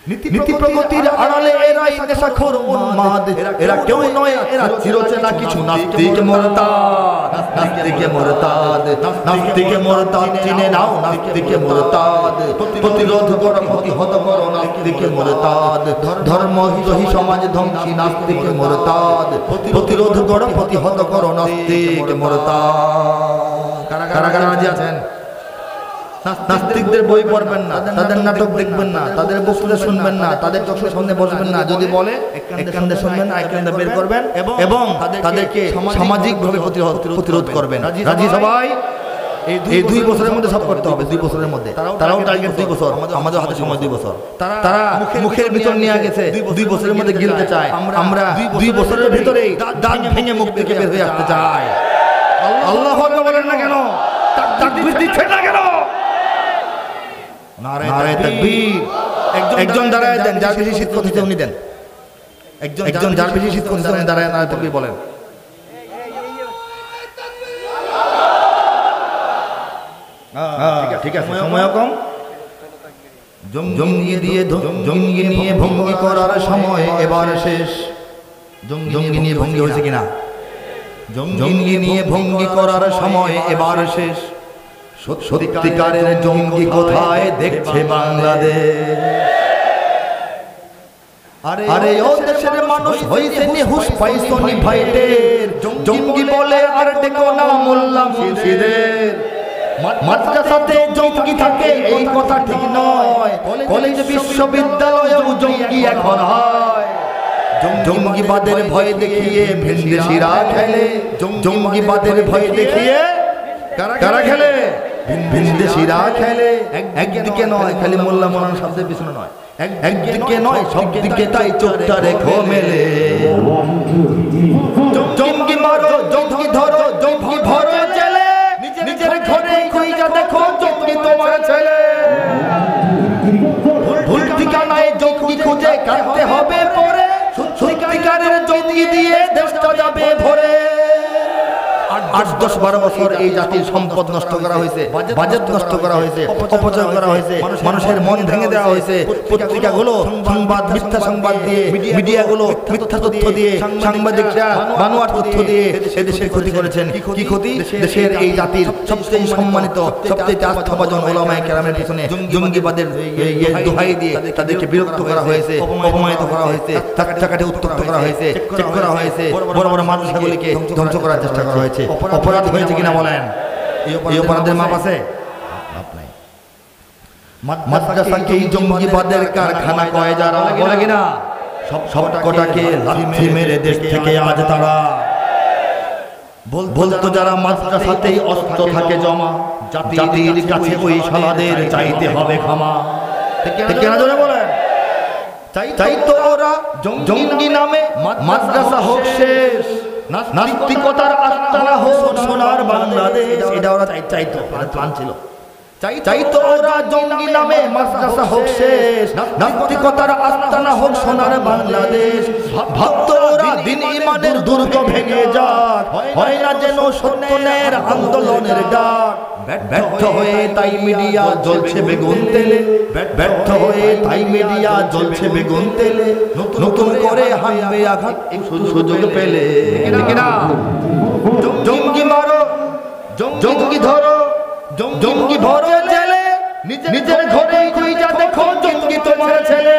নীতি প্রগতির আড়ালে এরা নেশাখোর উন্মাদ এরা কেউ নয় এরা চিরচেনা কিছু নাস্তিক মরতাদ নাস্তিকে মরতাদ নাস্তিকে মরতাদ চিনে নাও নাস্তিকে মরতাদ প্রতিরোধ করো প্রতিহত করো নাস্তিকে মরতাদ ধর্ম সমাজ ধ্বংসী নাস্তিকে মরতাদ প্রতিরোধ করো প্রতিহত করো নাস্তিক মরতাদ কারা কারা কারা আছেন নাস্তিকদের বই পড়বেন না তাদের নাটক দেখবেন না তাদের বক্তৃতা শুনবেন না তাদের চোখের সামনে বসবেন না। যদি বলে এক কান্দে শুনবেন বের করবেন এবং তাদেরকে সামাজিক ভাবে প্রতিরোধ করবেন। রাজি সবাই? এই দুই বছরের মধ্যে সব করতে হবে দুই বছরের মধ্যে। তারাও টার্গেট দুই বছর আমাদের হাতে সময় দুই বছর। তারা মুখের ভিতর নিয়ে গেছে দুই বছরের মধ্যে গিলতে চায়। আমরা দুই বছরের ভিতরে দাঁত ভেঙে মুখ থেকে বের হয়ে আসতে চাই আল্লাহ বলেন না কেন? তাকবীর দিচ্ছেন না কেন? নারায় তাকবীর একজন দাঁড়ায় দেন যার বেশি শীত করতেছে উনি দেন একজন একজন যার বেশি শীত করতেছে উনি দাঁড়ায় দাঁড়ায় তুমি বলেন হ্যাঁ, ঠিক আছে সময় কম দিয়ে নিয়ে ভঙ্গি করার সময় এবার শেষ জঙ্গি নিয়ে ভঙ্গি হয়েছে কিনা জঙ্গি নিয়ে ভঙ্গি করার সময় এবার শেষ সত্যিকারের জঙ্গি কোথায় দেখছে বাংলাদেশ? আরে ও দেশের মানুষ হইছে নিহুস পাইছো নি জঙ্গি বলে আর ডেকো না মোল্লা মাদ্রাসাতে জঙ্গি থাকে এই কথা ঠিক নয়। কলেজ বিশ্ববিদ্যালয়েও জঙ্গি এখন হয়। জঙ্গিবাদের ভয় দেখিয়ে ভিনদেশিরা খেলে। জঙ্গিবাদের ভয় দেখিয়ে কারা খেলে? ভিনদেশিরা খেলে একদিকে নয় খালি মোল্লা মোলান শব্দের পিছনে নয়। এক- একদিকে নয় সব দিকে তাই চোখটা রেখো মেলে। চমকি জঙ্গি বারো বছর এই জাতির সম্পদ নষ্ট করা হয়েছে, বাজেট নষ্ট করা হয়েছে, অপচয় করা হয়েছে, মানুষের মন ভেঙে দেওয়া হয়েছে। পত্রিকাগুলো, সংবাদ, মিথ্যা সংবাদ দিয়ে, মিডিয়াগুলো, মিথ্যা তথ্য দিয়ে, সাংবাদিকরা বানোয়ার তথ্য দিয়ে এদেশের ক্ষতি করেছেন। কি ক্ষতি? দেশের এই জাতির সবচেয়ে সম্মানিত, সবচেয়ে আস্থাভাজন ওলামায় কেরামের পিছনে জঙ্গিবাদের দোহাই দিয়ে তাদেরকে বিরক্ত করা হয়েছে, অপমানিত করা হয়েছে টাকাটে উত্তপ্ত করা হয়েছে, চেক করা হয়েছে, বড় বড় মাদ্রাসাগুলিকে ধ্বংস করার চেষ্টা করা হয়েছে। অপরাধ হয়েছে কিনা বলেন? এই অপরাধের মাপ আছে মাদ্রাসাকে জঙ্গিবাদের কারখানা কয় যারা বলে কিনা? সব সব লাথি মেরে দেশ থেকে আজ তারা। বলতো যারা মাদ্রাসাতেই অস্ত্র থাকে জমা জাতির কাছে ওই শালাদের চাইতে হবে ক্ষমা। ঠিক কিনা জোরে বলেন? চাই- তো ওরা জঙ্গি নামে মাদ্রাসা হোক শেষ। নাস্তিকতার আস্তানা হোক সোনার বাংলাদেশ এটা ওরা চাইতো প্ল্যান ছিল। চাই চাই তো ওরা জঙ্গি নামে মাদ্রাসা হোক শেষ নাস্তিকতার আস্তানা হোক সোনার বাংলাদেশ। ভাবতো ওরা দিন ইমানের দুর্গ ভেঙে যাক হয় না যেন সত্যনের আন্দোলনের ডাক। ব্যর্থ হয়ে তাই মিডিয়া জ্বলছে বেগুন তেলে। ব্যর্থ হয়ে তাই মিডিয়া জ্বলছে বেগুন তেলে। নতুন করে হানবে আঘাত সুযোগ পেলে। জঙ্গি মারো জঙ্গি ধরো। জঙ্গি ভরো জেলে নিজের ঘরে খুঁজা দেখো জঙ্গি তোমার ছেলে।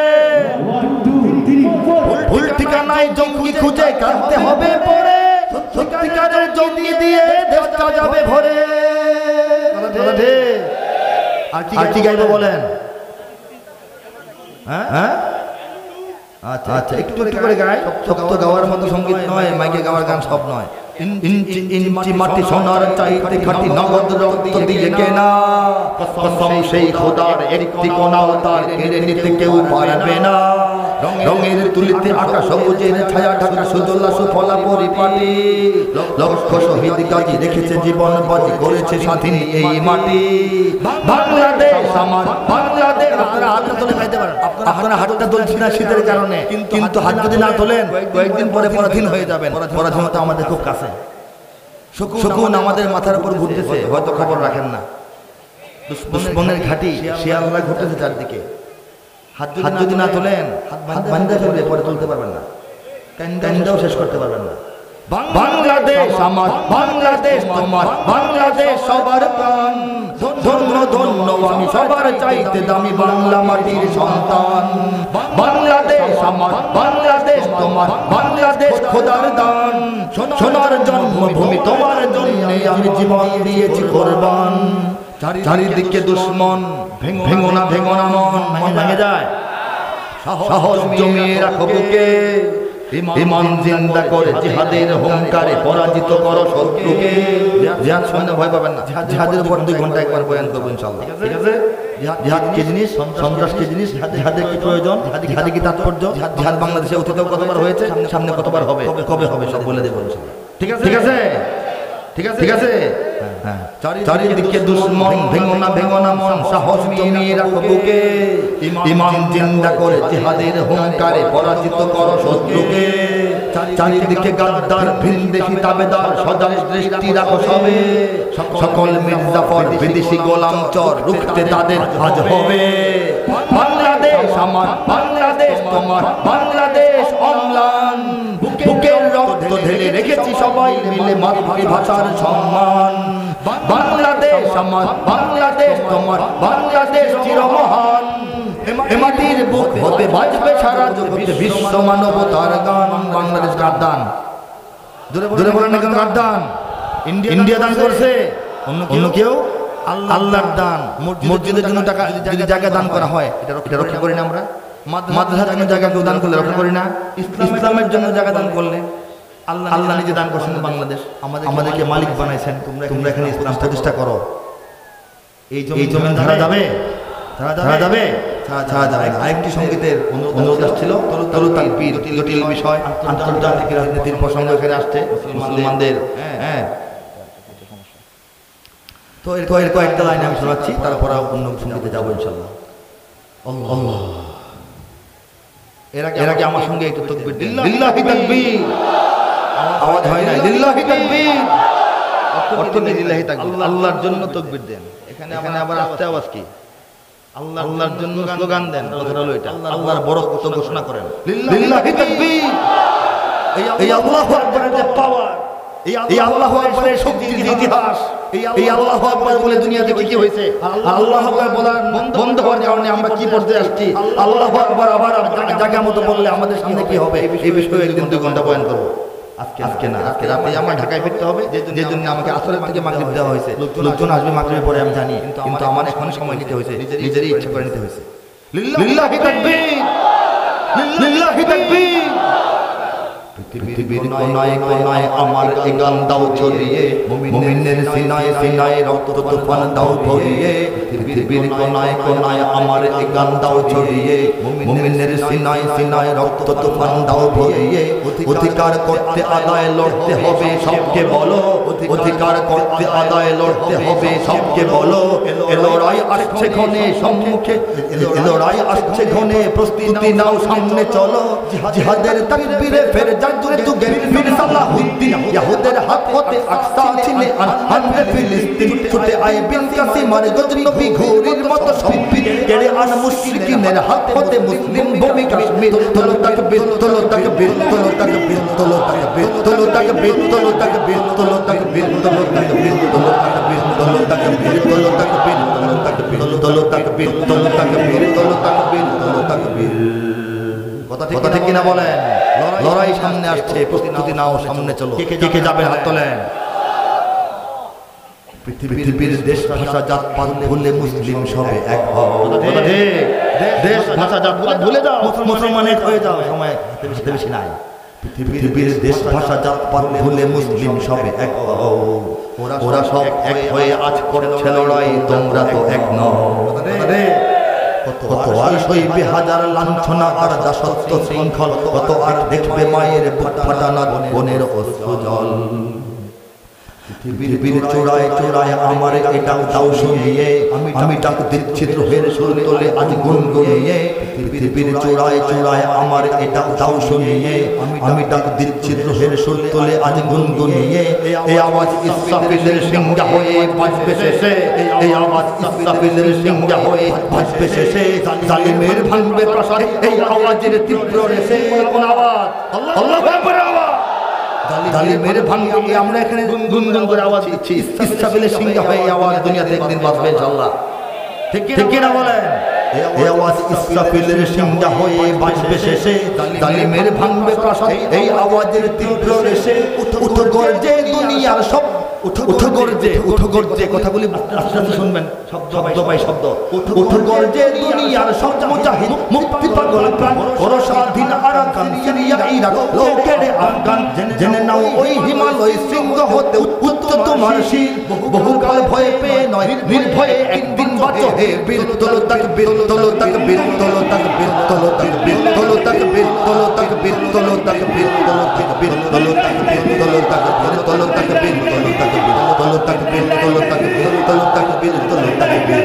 ভুল- ঠিকানায় জঙ্গি খুঁজে কাটতে হবে পরে। সত্যিকারের জঙ্গি দিয়ে দেশটা যাবে ভরে। আর কি- গাইবো বলেন? হ্যাঁ? হ্যাঁ? আচ্ছা আচ্ছা একটু একটু করে গায় সব তো গাওয়ার মতো সংগীত নয় মাইকে গাওয়ার গান সব নয়। ইঞ্চি ইঞ্চি মাটি সোনার চাইতে খাটি নগদ রক্ত দিয়ে কেনা। কসম সেই খোদার একটি কোনাও তার কেড়ে নিতে কেউ পারবে না। রঙের তুলিতে আঁকা সবুজের ছায়া সুফলা পরিপাটি। লক্ষ শহীদ গাজী রেখেছে জীবন বাজি, করেছে স্বাধীন এই মাটি। বাংলাদেশ আমার, বাংলাদেশ আপনারা তুলে খাইতে পারেন। আপনারা হাতটা তুলছেন না শীতের কারণে। কিন্তু হাত যদি না তোলেন, কয়েকদিন পরে পরাধীন হয়ে যাবেন। পরাধীনতা আমাদের খুব কাছে। শকুন আমাদের মাথার উপর ঘুরতেছে, হয়তো খবর রাখেন না। দুশ্মনের ঘাটি, শিয়ালরা ঘুরতেছে চারদিকে। হাত হাত যদি না তোলেন হাত বান্ধা ফেললে পরে তুলতে পারবেন না। কান্দাও শেষ করতে পারবেন না। বাংলাদেশ আমার বাংলাদেশ তোমার বাংলাদেশ সবার প্রাণ। ধন্য ধন্য আমি সবার চাইতে দামি বাংলা মাটির সন্তান। বাংলাদেশ আমার বাংলাদেশ তোমার বাংলাদেশ খোদার দান। সোনার জন্মভূমি তোমার জন্য আমি জীবন দিয়েছি কোরবান। চারিদিকে দুশ্মন ভেঙো না ভেঙো না মন মন ভেঙে যায়। সাহস জমিয়ে রাখো বুকে। ইমান জিন্দা করে জিহাদের হুঙ্কারে পরাজিত করো শত্রুকে। জিহাদ শুনে ভয় পাবেন না। জিহাদের উপর দুই ঘণ্টা একবার বয়ান করব ইনশাল্লাহ। ঠিক আছে? জিহাদ কি জিনিস? সন্ত্রাস কি জিনিস? জিহাদের কি প্রয়োজন? জিহাদে কি তাৎপর্য? জিহাদ বাংলাদেশে অতীতেও কতবার হয়েছে? সামনে কতবার হবে? কবে হবে? সব বলে দেবো ঠিক আছে? ঠিক আছে? ঠিক আছে? ঠিক আছে? চারিদিকে দুশ্মন ভেঙো না ভেঙো না মন সাহস তুমি রাখো বুকে। ইমান জিন্দা করে জিহাদের হুঙ্কারে পরাজিত করো শত্রুকে। চারিদিকে গাদ্দার ভিনদেশি তাবেদার সদাই দৃষ্টি রাখো সবে। সকল মির্জাফর বিদেশি গোলাম চর রুখতে তাদের আজ হবে। বাংলাদেশ আমার বাংলাদেশ তোমার বাংলাদেশ অম্লান। বুকের রক্ত ঢেলে রেখেছি সবাই মিলে মাতৃভাষার সম্মান। বাংলাদেশ আমার বাংলাদেশ তোমার বাংলাদেশ চিরমহান। এ মাটির বুক হতে বাজবে সারা জগতে বিশ্ব মানবতার গান বাংলাদেশ কার দান। দূরে বলেন না কেন কার দান। ইন্ডিয়া দান করছে। অন্য কেউ? আল্লাহর দান। মসজিদের জন্য টাকা যদি জায়গা দান করা হয় এটা এটা রক্ষা করি না আমরা। মাদ্রাসার জন্য জায়গা কেউ দান করলে রক্ষা করি না। ইসলামের জন্য জায়গা দান করলে। আল্লাহ আল্লাহ নিজে দান করছেন বাংলাদেশ। আমাদের আমাদেরকে মালিক বানাইছেন। তোমরা তোমরা এখানে ইসলাম প্রতিষ্ঠা করো। এই এই জমি ধারা যাবে? ধারা যাবে। আরেকটি সঙ্গীতের অনুরোধ আসছিল। তরু তালপির জটিল বিষয়। আন্তর্জাতিক রাজনীতির প্রসঙ্গ এখানে আসছে। মুসলমানদের হ্যাঁ। তো এর এর কয়েকটা লাইন আমি শোনাচ্ছি। তারপর অন্য সঙ্গীতে যাব ইনশাল্লাহ। আল্লাহ। এর আগে আমার সঙ্গে একটু তকবির তাকবীর। আওয়াজ হয় না লিল্লাহি তাকবীর। অর্থ লিল্লাহি তাকবীর। আল্লাহর জন্য তকবির দেন। এখানে এখানে আবার আসতে আওয়াজ কি? আল্লাহ আল্লাহর জন্য স্লোগান দেন। কথাটা হলো এটা। আল্লাহর বরকত ঘোষণা করেন। লিল্লাহি তাকবীর। এই আল্লাহু আকবারের যে পাওয়ার এই আল্লাহু আকবারের শক্তির ইতিহাস। এই আল্লাহু আকবার বলে দুনিয়াতে কি কি হয়েছে? আল্লাহু আকবার বলার বন্ধ হওয়ার কারণে আমরা কি পড়তে আসছি? আল্লাহু আকবার আবার জায়গা মতো বললে আমাদের সামনে কি হবে? এই বিষয়ে একদিন দুই ঘণ্টা বয়ান করব। আজকে আজকে না আজকে রাতে আমার ঢাকায় ফিরতে হবে। যে জন্য আমাকে আসরের থেকে মাগরিব দেওয়া হয়েছে। লোকজন আসবে মাগরিবের পরে আমি জানি কিন্তু আমার এখন সময় নিতে হয়েছে। নিজেরই ইচ্ছে করে নিতে হয়েছে। লিল্লাহি তাকবীর! লিল্লাহি তাকবীর! পৃথিবীর কোনায় কোনায় আমার গান দাও ছড়িয়ে মুমিনের সিনায় সিনায় রক্ত তুফান দাও ভরিয়ে পৃথিবীর কোনায় কোনায় আমার গান দাও ছড়িয়ে মুমিনের সিনায় সিনায় রক্ত তুফান দাও ভরিয়ে অধিকার করতে আদায় লড়তে হবে সবকে বলো অধিকার করতে আদায় লড়তে হবে সবকে বলো লড়াই আসছে ঘনে সম্মুখে লড়াই আসছে ঘনে প্রস্তুতি নাও সামনে চলো জিহাদের তাকবীরে ফের জাদুর যুগে বীর সালাহুদ্দিন ইহুদের হাত হতে আকসা ছিলে আন আনবে ফিলিস্তিন ছুটে আয় বিন কাসিমার গজনবী ঘোরের মতো সম্পির কেড়ে আন মুশরিকিনের হাত হতে মুসলিম ভূমি কাশ্মীর তোলো তোলো তাকবীর তোলো তোলো তাকবীর তোলো তোলো তাকবীর তোলো তোলো তাকবীর তোলো ঠিক কথা ঠিক কিনা বলেন? লড়াই সামনে আসছে প্রস্তুতি নাও সামনে চলো। কে কে যাবে হাত তোলেন? পৃথিবীর দেশ ভাষা জাত পাত ভুলে মুসলিম সবে এক দেশ ভাষা জাত ভুলে যাও মুসলমান এক হয়ে যাও সময় হাতে বেশি বেশি নাই। পৃথিবীর দেশ ভাষা জাত পাত ভুলে মুসলিম সবে এক হও। ওরা সব এক হয়ে আজ করছে লড়াই তোমরা তো এক নও। কত আর সইবে হাজার লাঞ্ছনা আর দাসত্ব শৃঙ্খল কত আর দেখবে মায়ের বুক ফাটানা বনের অশ্রু জল পৃথিবীর চোরায় চোরায় আমার এটা দাও শুনিয়ে আমি আমি ডাক দিচ্ছি দ্রোহের সুর তোলে আজ গুনগুনিয়ে। পৃথিবীর চোরায় চোরায় আমার এটা দাও শুনিয়ে আমি আমি ডাক দিচ্ছি দ্রোহের সুর তোলে আজ গুনগুনিয়ে। এই আওয়াজ ইসরাফিলের সিংহা হয়ে বাজবে শেষে। এই আওয়াজ ইসরাফিলের সিংহা হয়ে বাজবে শেষে। জালিমের ভাঙবে প্রাসাদ এই আওয়াজের তীব্র রেসে কোন আওয়াজ। আল্লাহু আওয়াজ। জালিমের ভাঙ্গে আমরা এখানে গুনগুন করে আওয়াজ দিচ্ছি। ইসরাফিলের সিংহ হয়ে এই আওয়াজ দুনিয়াতে একদিন বাজবে ইনশাআল্লাহ ঠিক কিনা বলেন। এই আওয়াজ ইসরাফিলের সিংহা হয়ে বাজবে শেষে। জালিমের ভাঙবে প্রাসাদ। এই আওয়াজের তীব্র রেশে উঠ উঠ গর্জে দুনিয়ার সব উঠ গর্জে উঠ গর্জে কথাগুলি আস্তে আস্তে শুনবেন শব্দ বাই শব্দ উঠ গর্জে দুনিয়ার সব মুজাহিদ মুক্তি পাগল প্রাণ ওর স্বাধীন আরাকান সিরিয়া ইরাক লোকের আফগান জেনে নাও ওই হিমালয় সিংহ হতে উত্তর তোমার শির বহুকাল ভয় পেয়ে নয় নির্ভয়ে একদিন বাঁচো হে বীর তোলো তাক বীর তোলো তাক বীর তোলো তাক বীর তোলো তাক বীর তোলো তাক বীর তোলো তাক বীর তোলো তাক বীর তোলো তাক বীর তোলো তাক বীর তোলো তাক বীর তোলো তাক বীর তোলো তাক বীর তাকবীর তোলো তাকবীর তোলো তাকবীর তোলো তাকবীর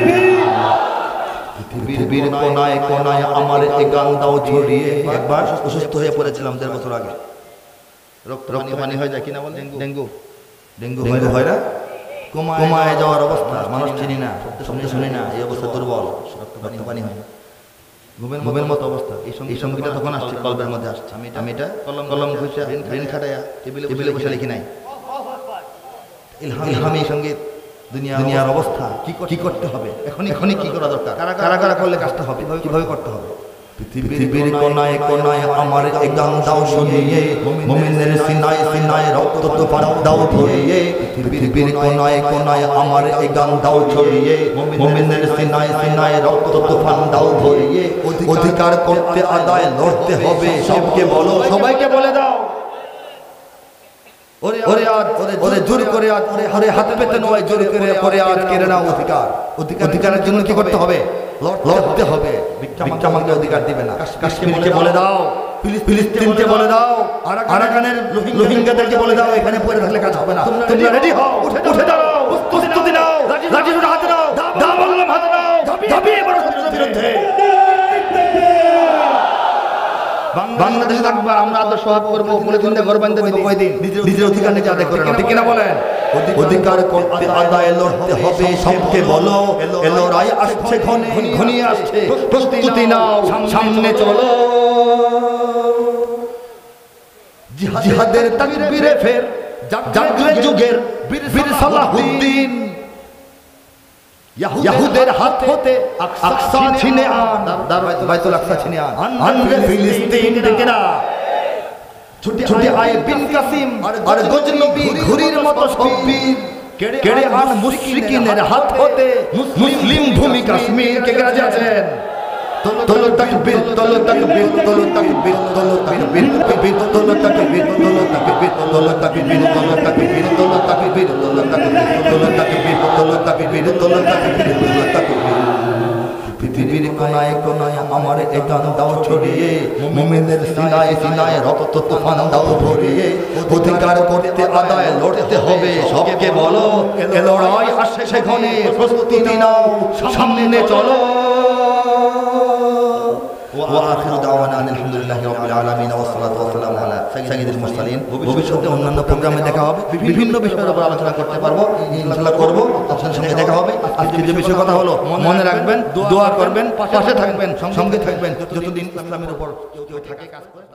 পৃথিবীর কোনায় কোনায় আমার এই গান দাও ছড়িয়ে একবার অসুস্থ হয়ে পড়েছিলাম দেড় বছর আগে। রক্ত পানি হয়ে যায় কিনা বলে? ডেঙ্গু। ডেঙ্গু। ডেঙ্গু হয় না? কমায় যাওয়ার অবস্থা মানুষ চিনি না। শব্দ শুনি না এই অবস্থা দুর্বল। রক্ত পানি হয়। ঘুমের ঘুমের মতো অবস্থা। এই সঙ্গে এই সঙ্গীটা তখন আসছে কল্পের মধ্যে আসছে। আমি এটা কলম কলম ঘুষা ব্রেন খাটাইয়া টেবিলে বসে লিখি নাই। ইলহামি সংগীত দুনিয়া দুনিয়ার অবস্থা কি কি করতে হবে? এখনই এখনই কি করা দরকার? কারা কারা কারা করলে কাজটা হবে? কীভাবে করতে হবে? পৃথিবীর কোনায় কোনায় আমার এই গান দাও শুনিয়ে মুমিনের সিনায় সিনায় রক্ত তুফান দাও ধরিয়ে পৃথিবীর কোনায় কোনায় আমার এই দাও ছড়িয়ে মুমিনের সিনায় সিনায় রক্ত তুফান দাও ধরিয়ে অধিকার করতে আদায় লড়তে হবে সবকে বলো সবাইকে বলে দাও। ওরে আজ ওরে জোর করে আজ ওরে হাতে পেতে নয় জোর করে করে আজ কেড়ে নাও অধিকার। অধিকারের জন্য কি করতে হবে? লড়তে হবে। ভিক্ষা মাঙ্গে অধিকার দিবে না। কাশ্মীরকে বলে দাও। ফিলিস- ফিলিস্তিনকে বলে দাও। আরাকানের রোহিঙ্গাদেরকে বলে দাও। এখানে পড়ে থাকলে কাজ হবে না। তোমরা রেডি হও? উঠে দাঁড়াও। প্রস্তুতি নাও। লাঠি হাতে নাও দা বললাম হাতে নাও। ঝাঁপিয়ে পড়ো বিরুদ্ধে। বাংলাদেশে থাকবে আমরা আদর্শ সহাব করব পলিথিন ঘর বান্ধব দিব। কয়দিন নিজের অধিকার নিজে আদায় করে ঠিক কিনা বলেন? অধিকার করতে আদায় লড়তে হবে সবকে বলো লড়াই আসছে ঘনিয়ে আসছে। প্রস্তুতি নাও সামনে চলো। জিহাদের তাকবীরে ফের জাগলে যুগের বীর সালাহুদ্দিন। ইয়াহুদের হাত হতে আকসা ছিনে আন। দার বাইতুল আকসা ছিনে আন। আনরে ফিলিস্তিন ডেকে না। ছুটে ছুটে আয় বিন কাসিম আর গজনবী ঘুরির মতো সব্বীর কেড়ে আন মুশরিকিনের হাত হতে মুসলিম ভূমি কাশ্মীর। কে রাজা আছেন? তোলো তাকবীর তোলো তাকবীর তোলো তাকবীর তোলো তাকবীর তাকবীর তোলো তাকবীর তোলো তাকবীর তোলো তাকবীর তোলো তাকবীর তোলো তাকবীর তোলো তাকবীর তোলো তাকবীর তোলো তাকবীর তোলো তাকবীর তোলো তাকবীর পৃথিবীর কোনায় কোনায় আমার এ গান দাও ছড়িয়ে, মুমিনের সিনায় সিনায় রক্ত তুফান দাও ভরিয়ে। অধিকার করতে, আদায় লড়তে হবে, সবকে বলো, এ লড়াই আসছে ঘনে প্রস্তুতি নাও, সামনে চলো। ওয়াখির দাওয়ানা আলহামদুলিল্লাহি রাব্বিল আলামিন ওয়া সালাতু ওয়া সালামু আলা সাইয়্যিদুল মুরসালিন। ভবিষ্যতে অন্যান্য প্রোগ্রামে দেখা হবে। বিভিন্ন বিষয়ের উপর আলোচনা করতে পারব। ইনশাআল্লাহ করব। আপনাদের সঙ্গে দেখা হবে। আজকে যে বিষয় কথা হলো, মনে রাখবেন, দোয়া করবেন, পাশে থাকবেন, সঙ্গে থাকবেন। যতদিন ইসলামের উপর কেউ থাকে, কাজ করে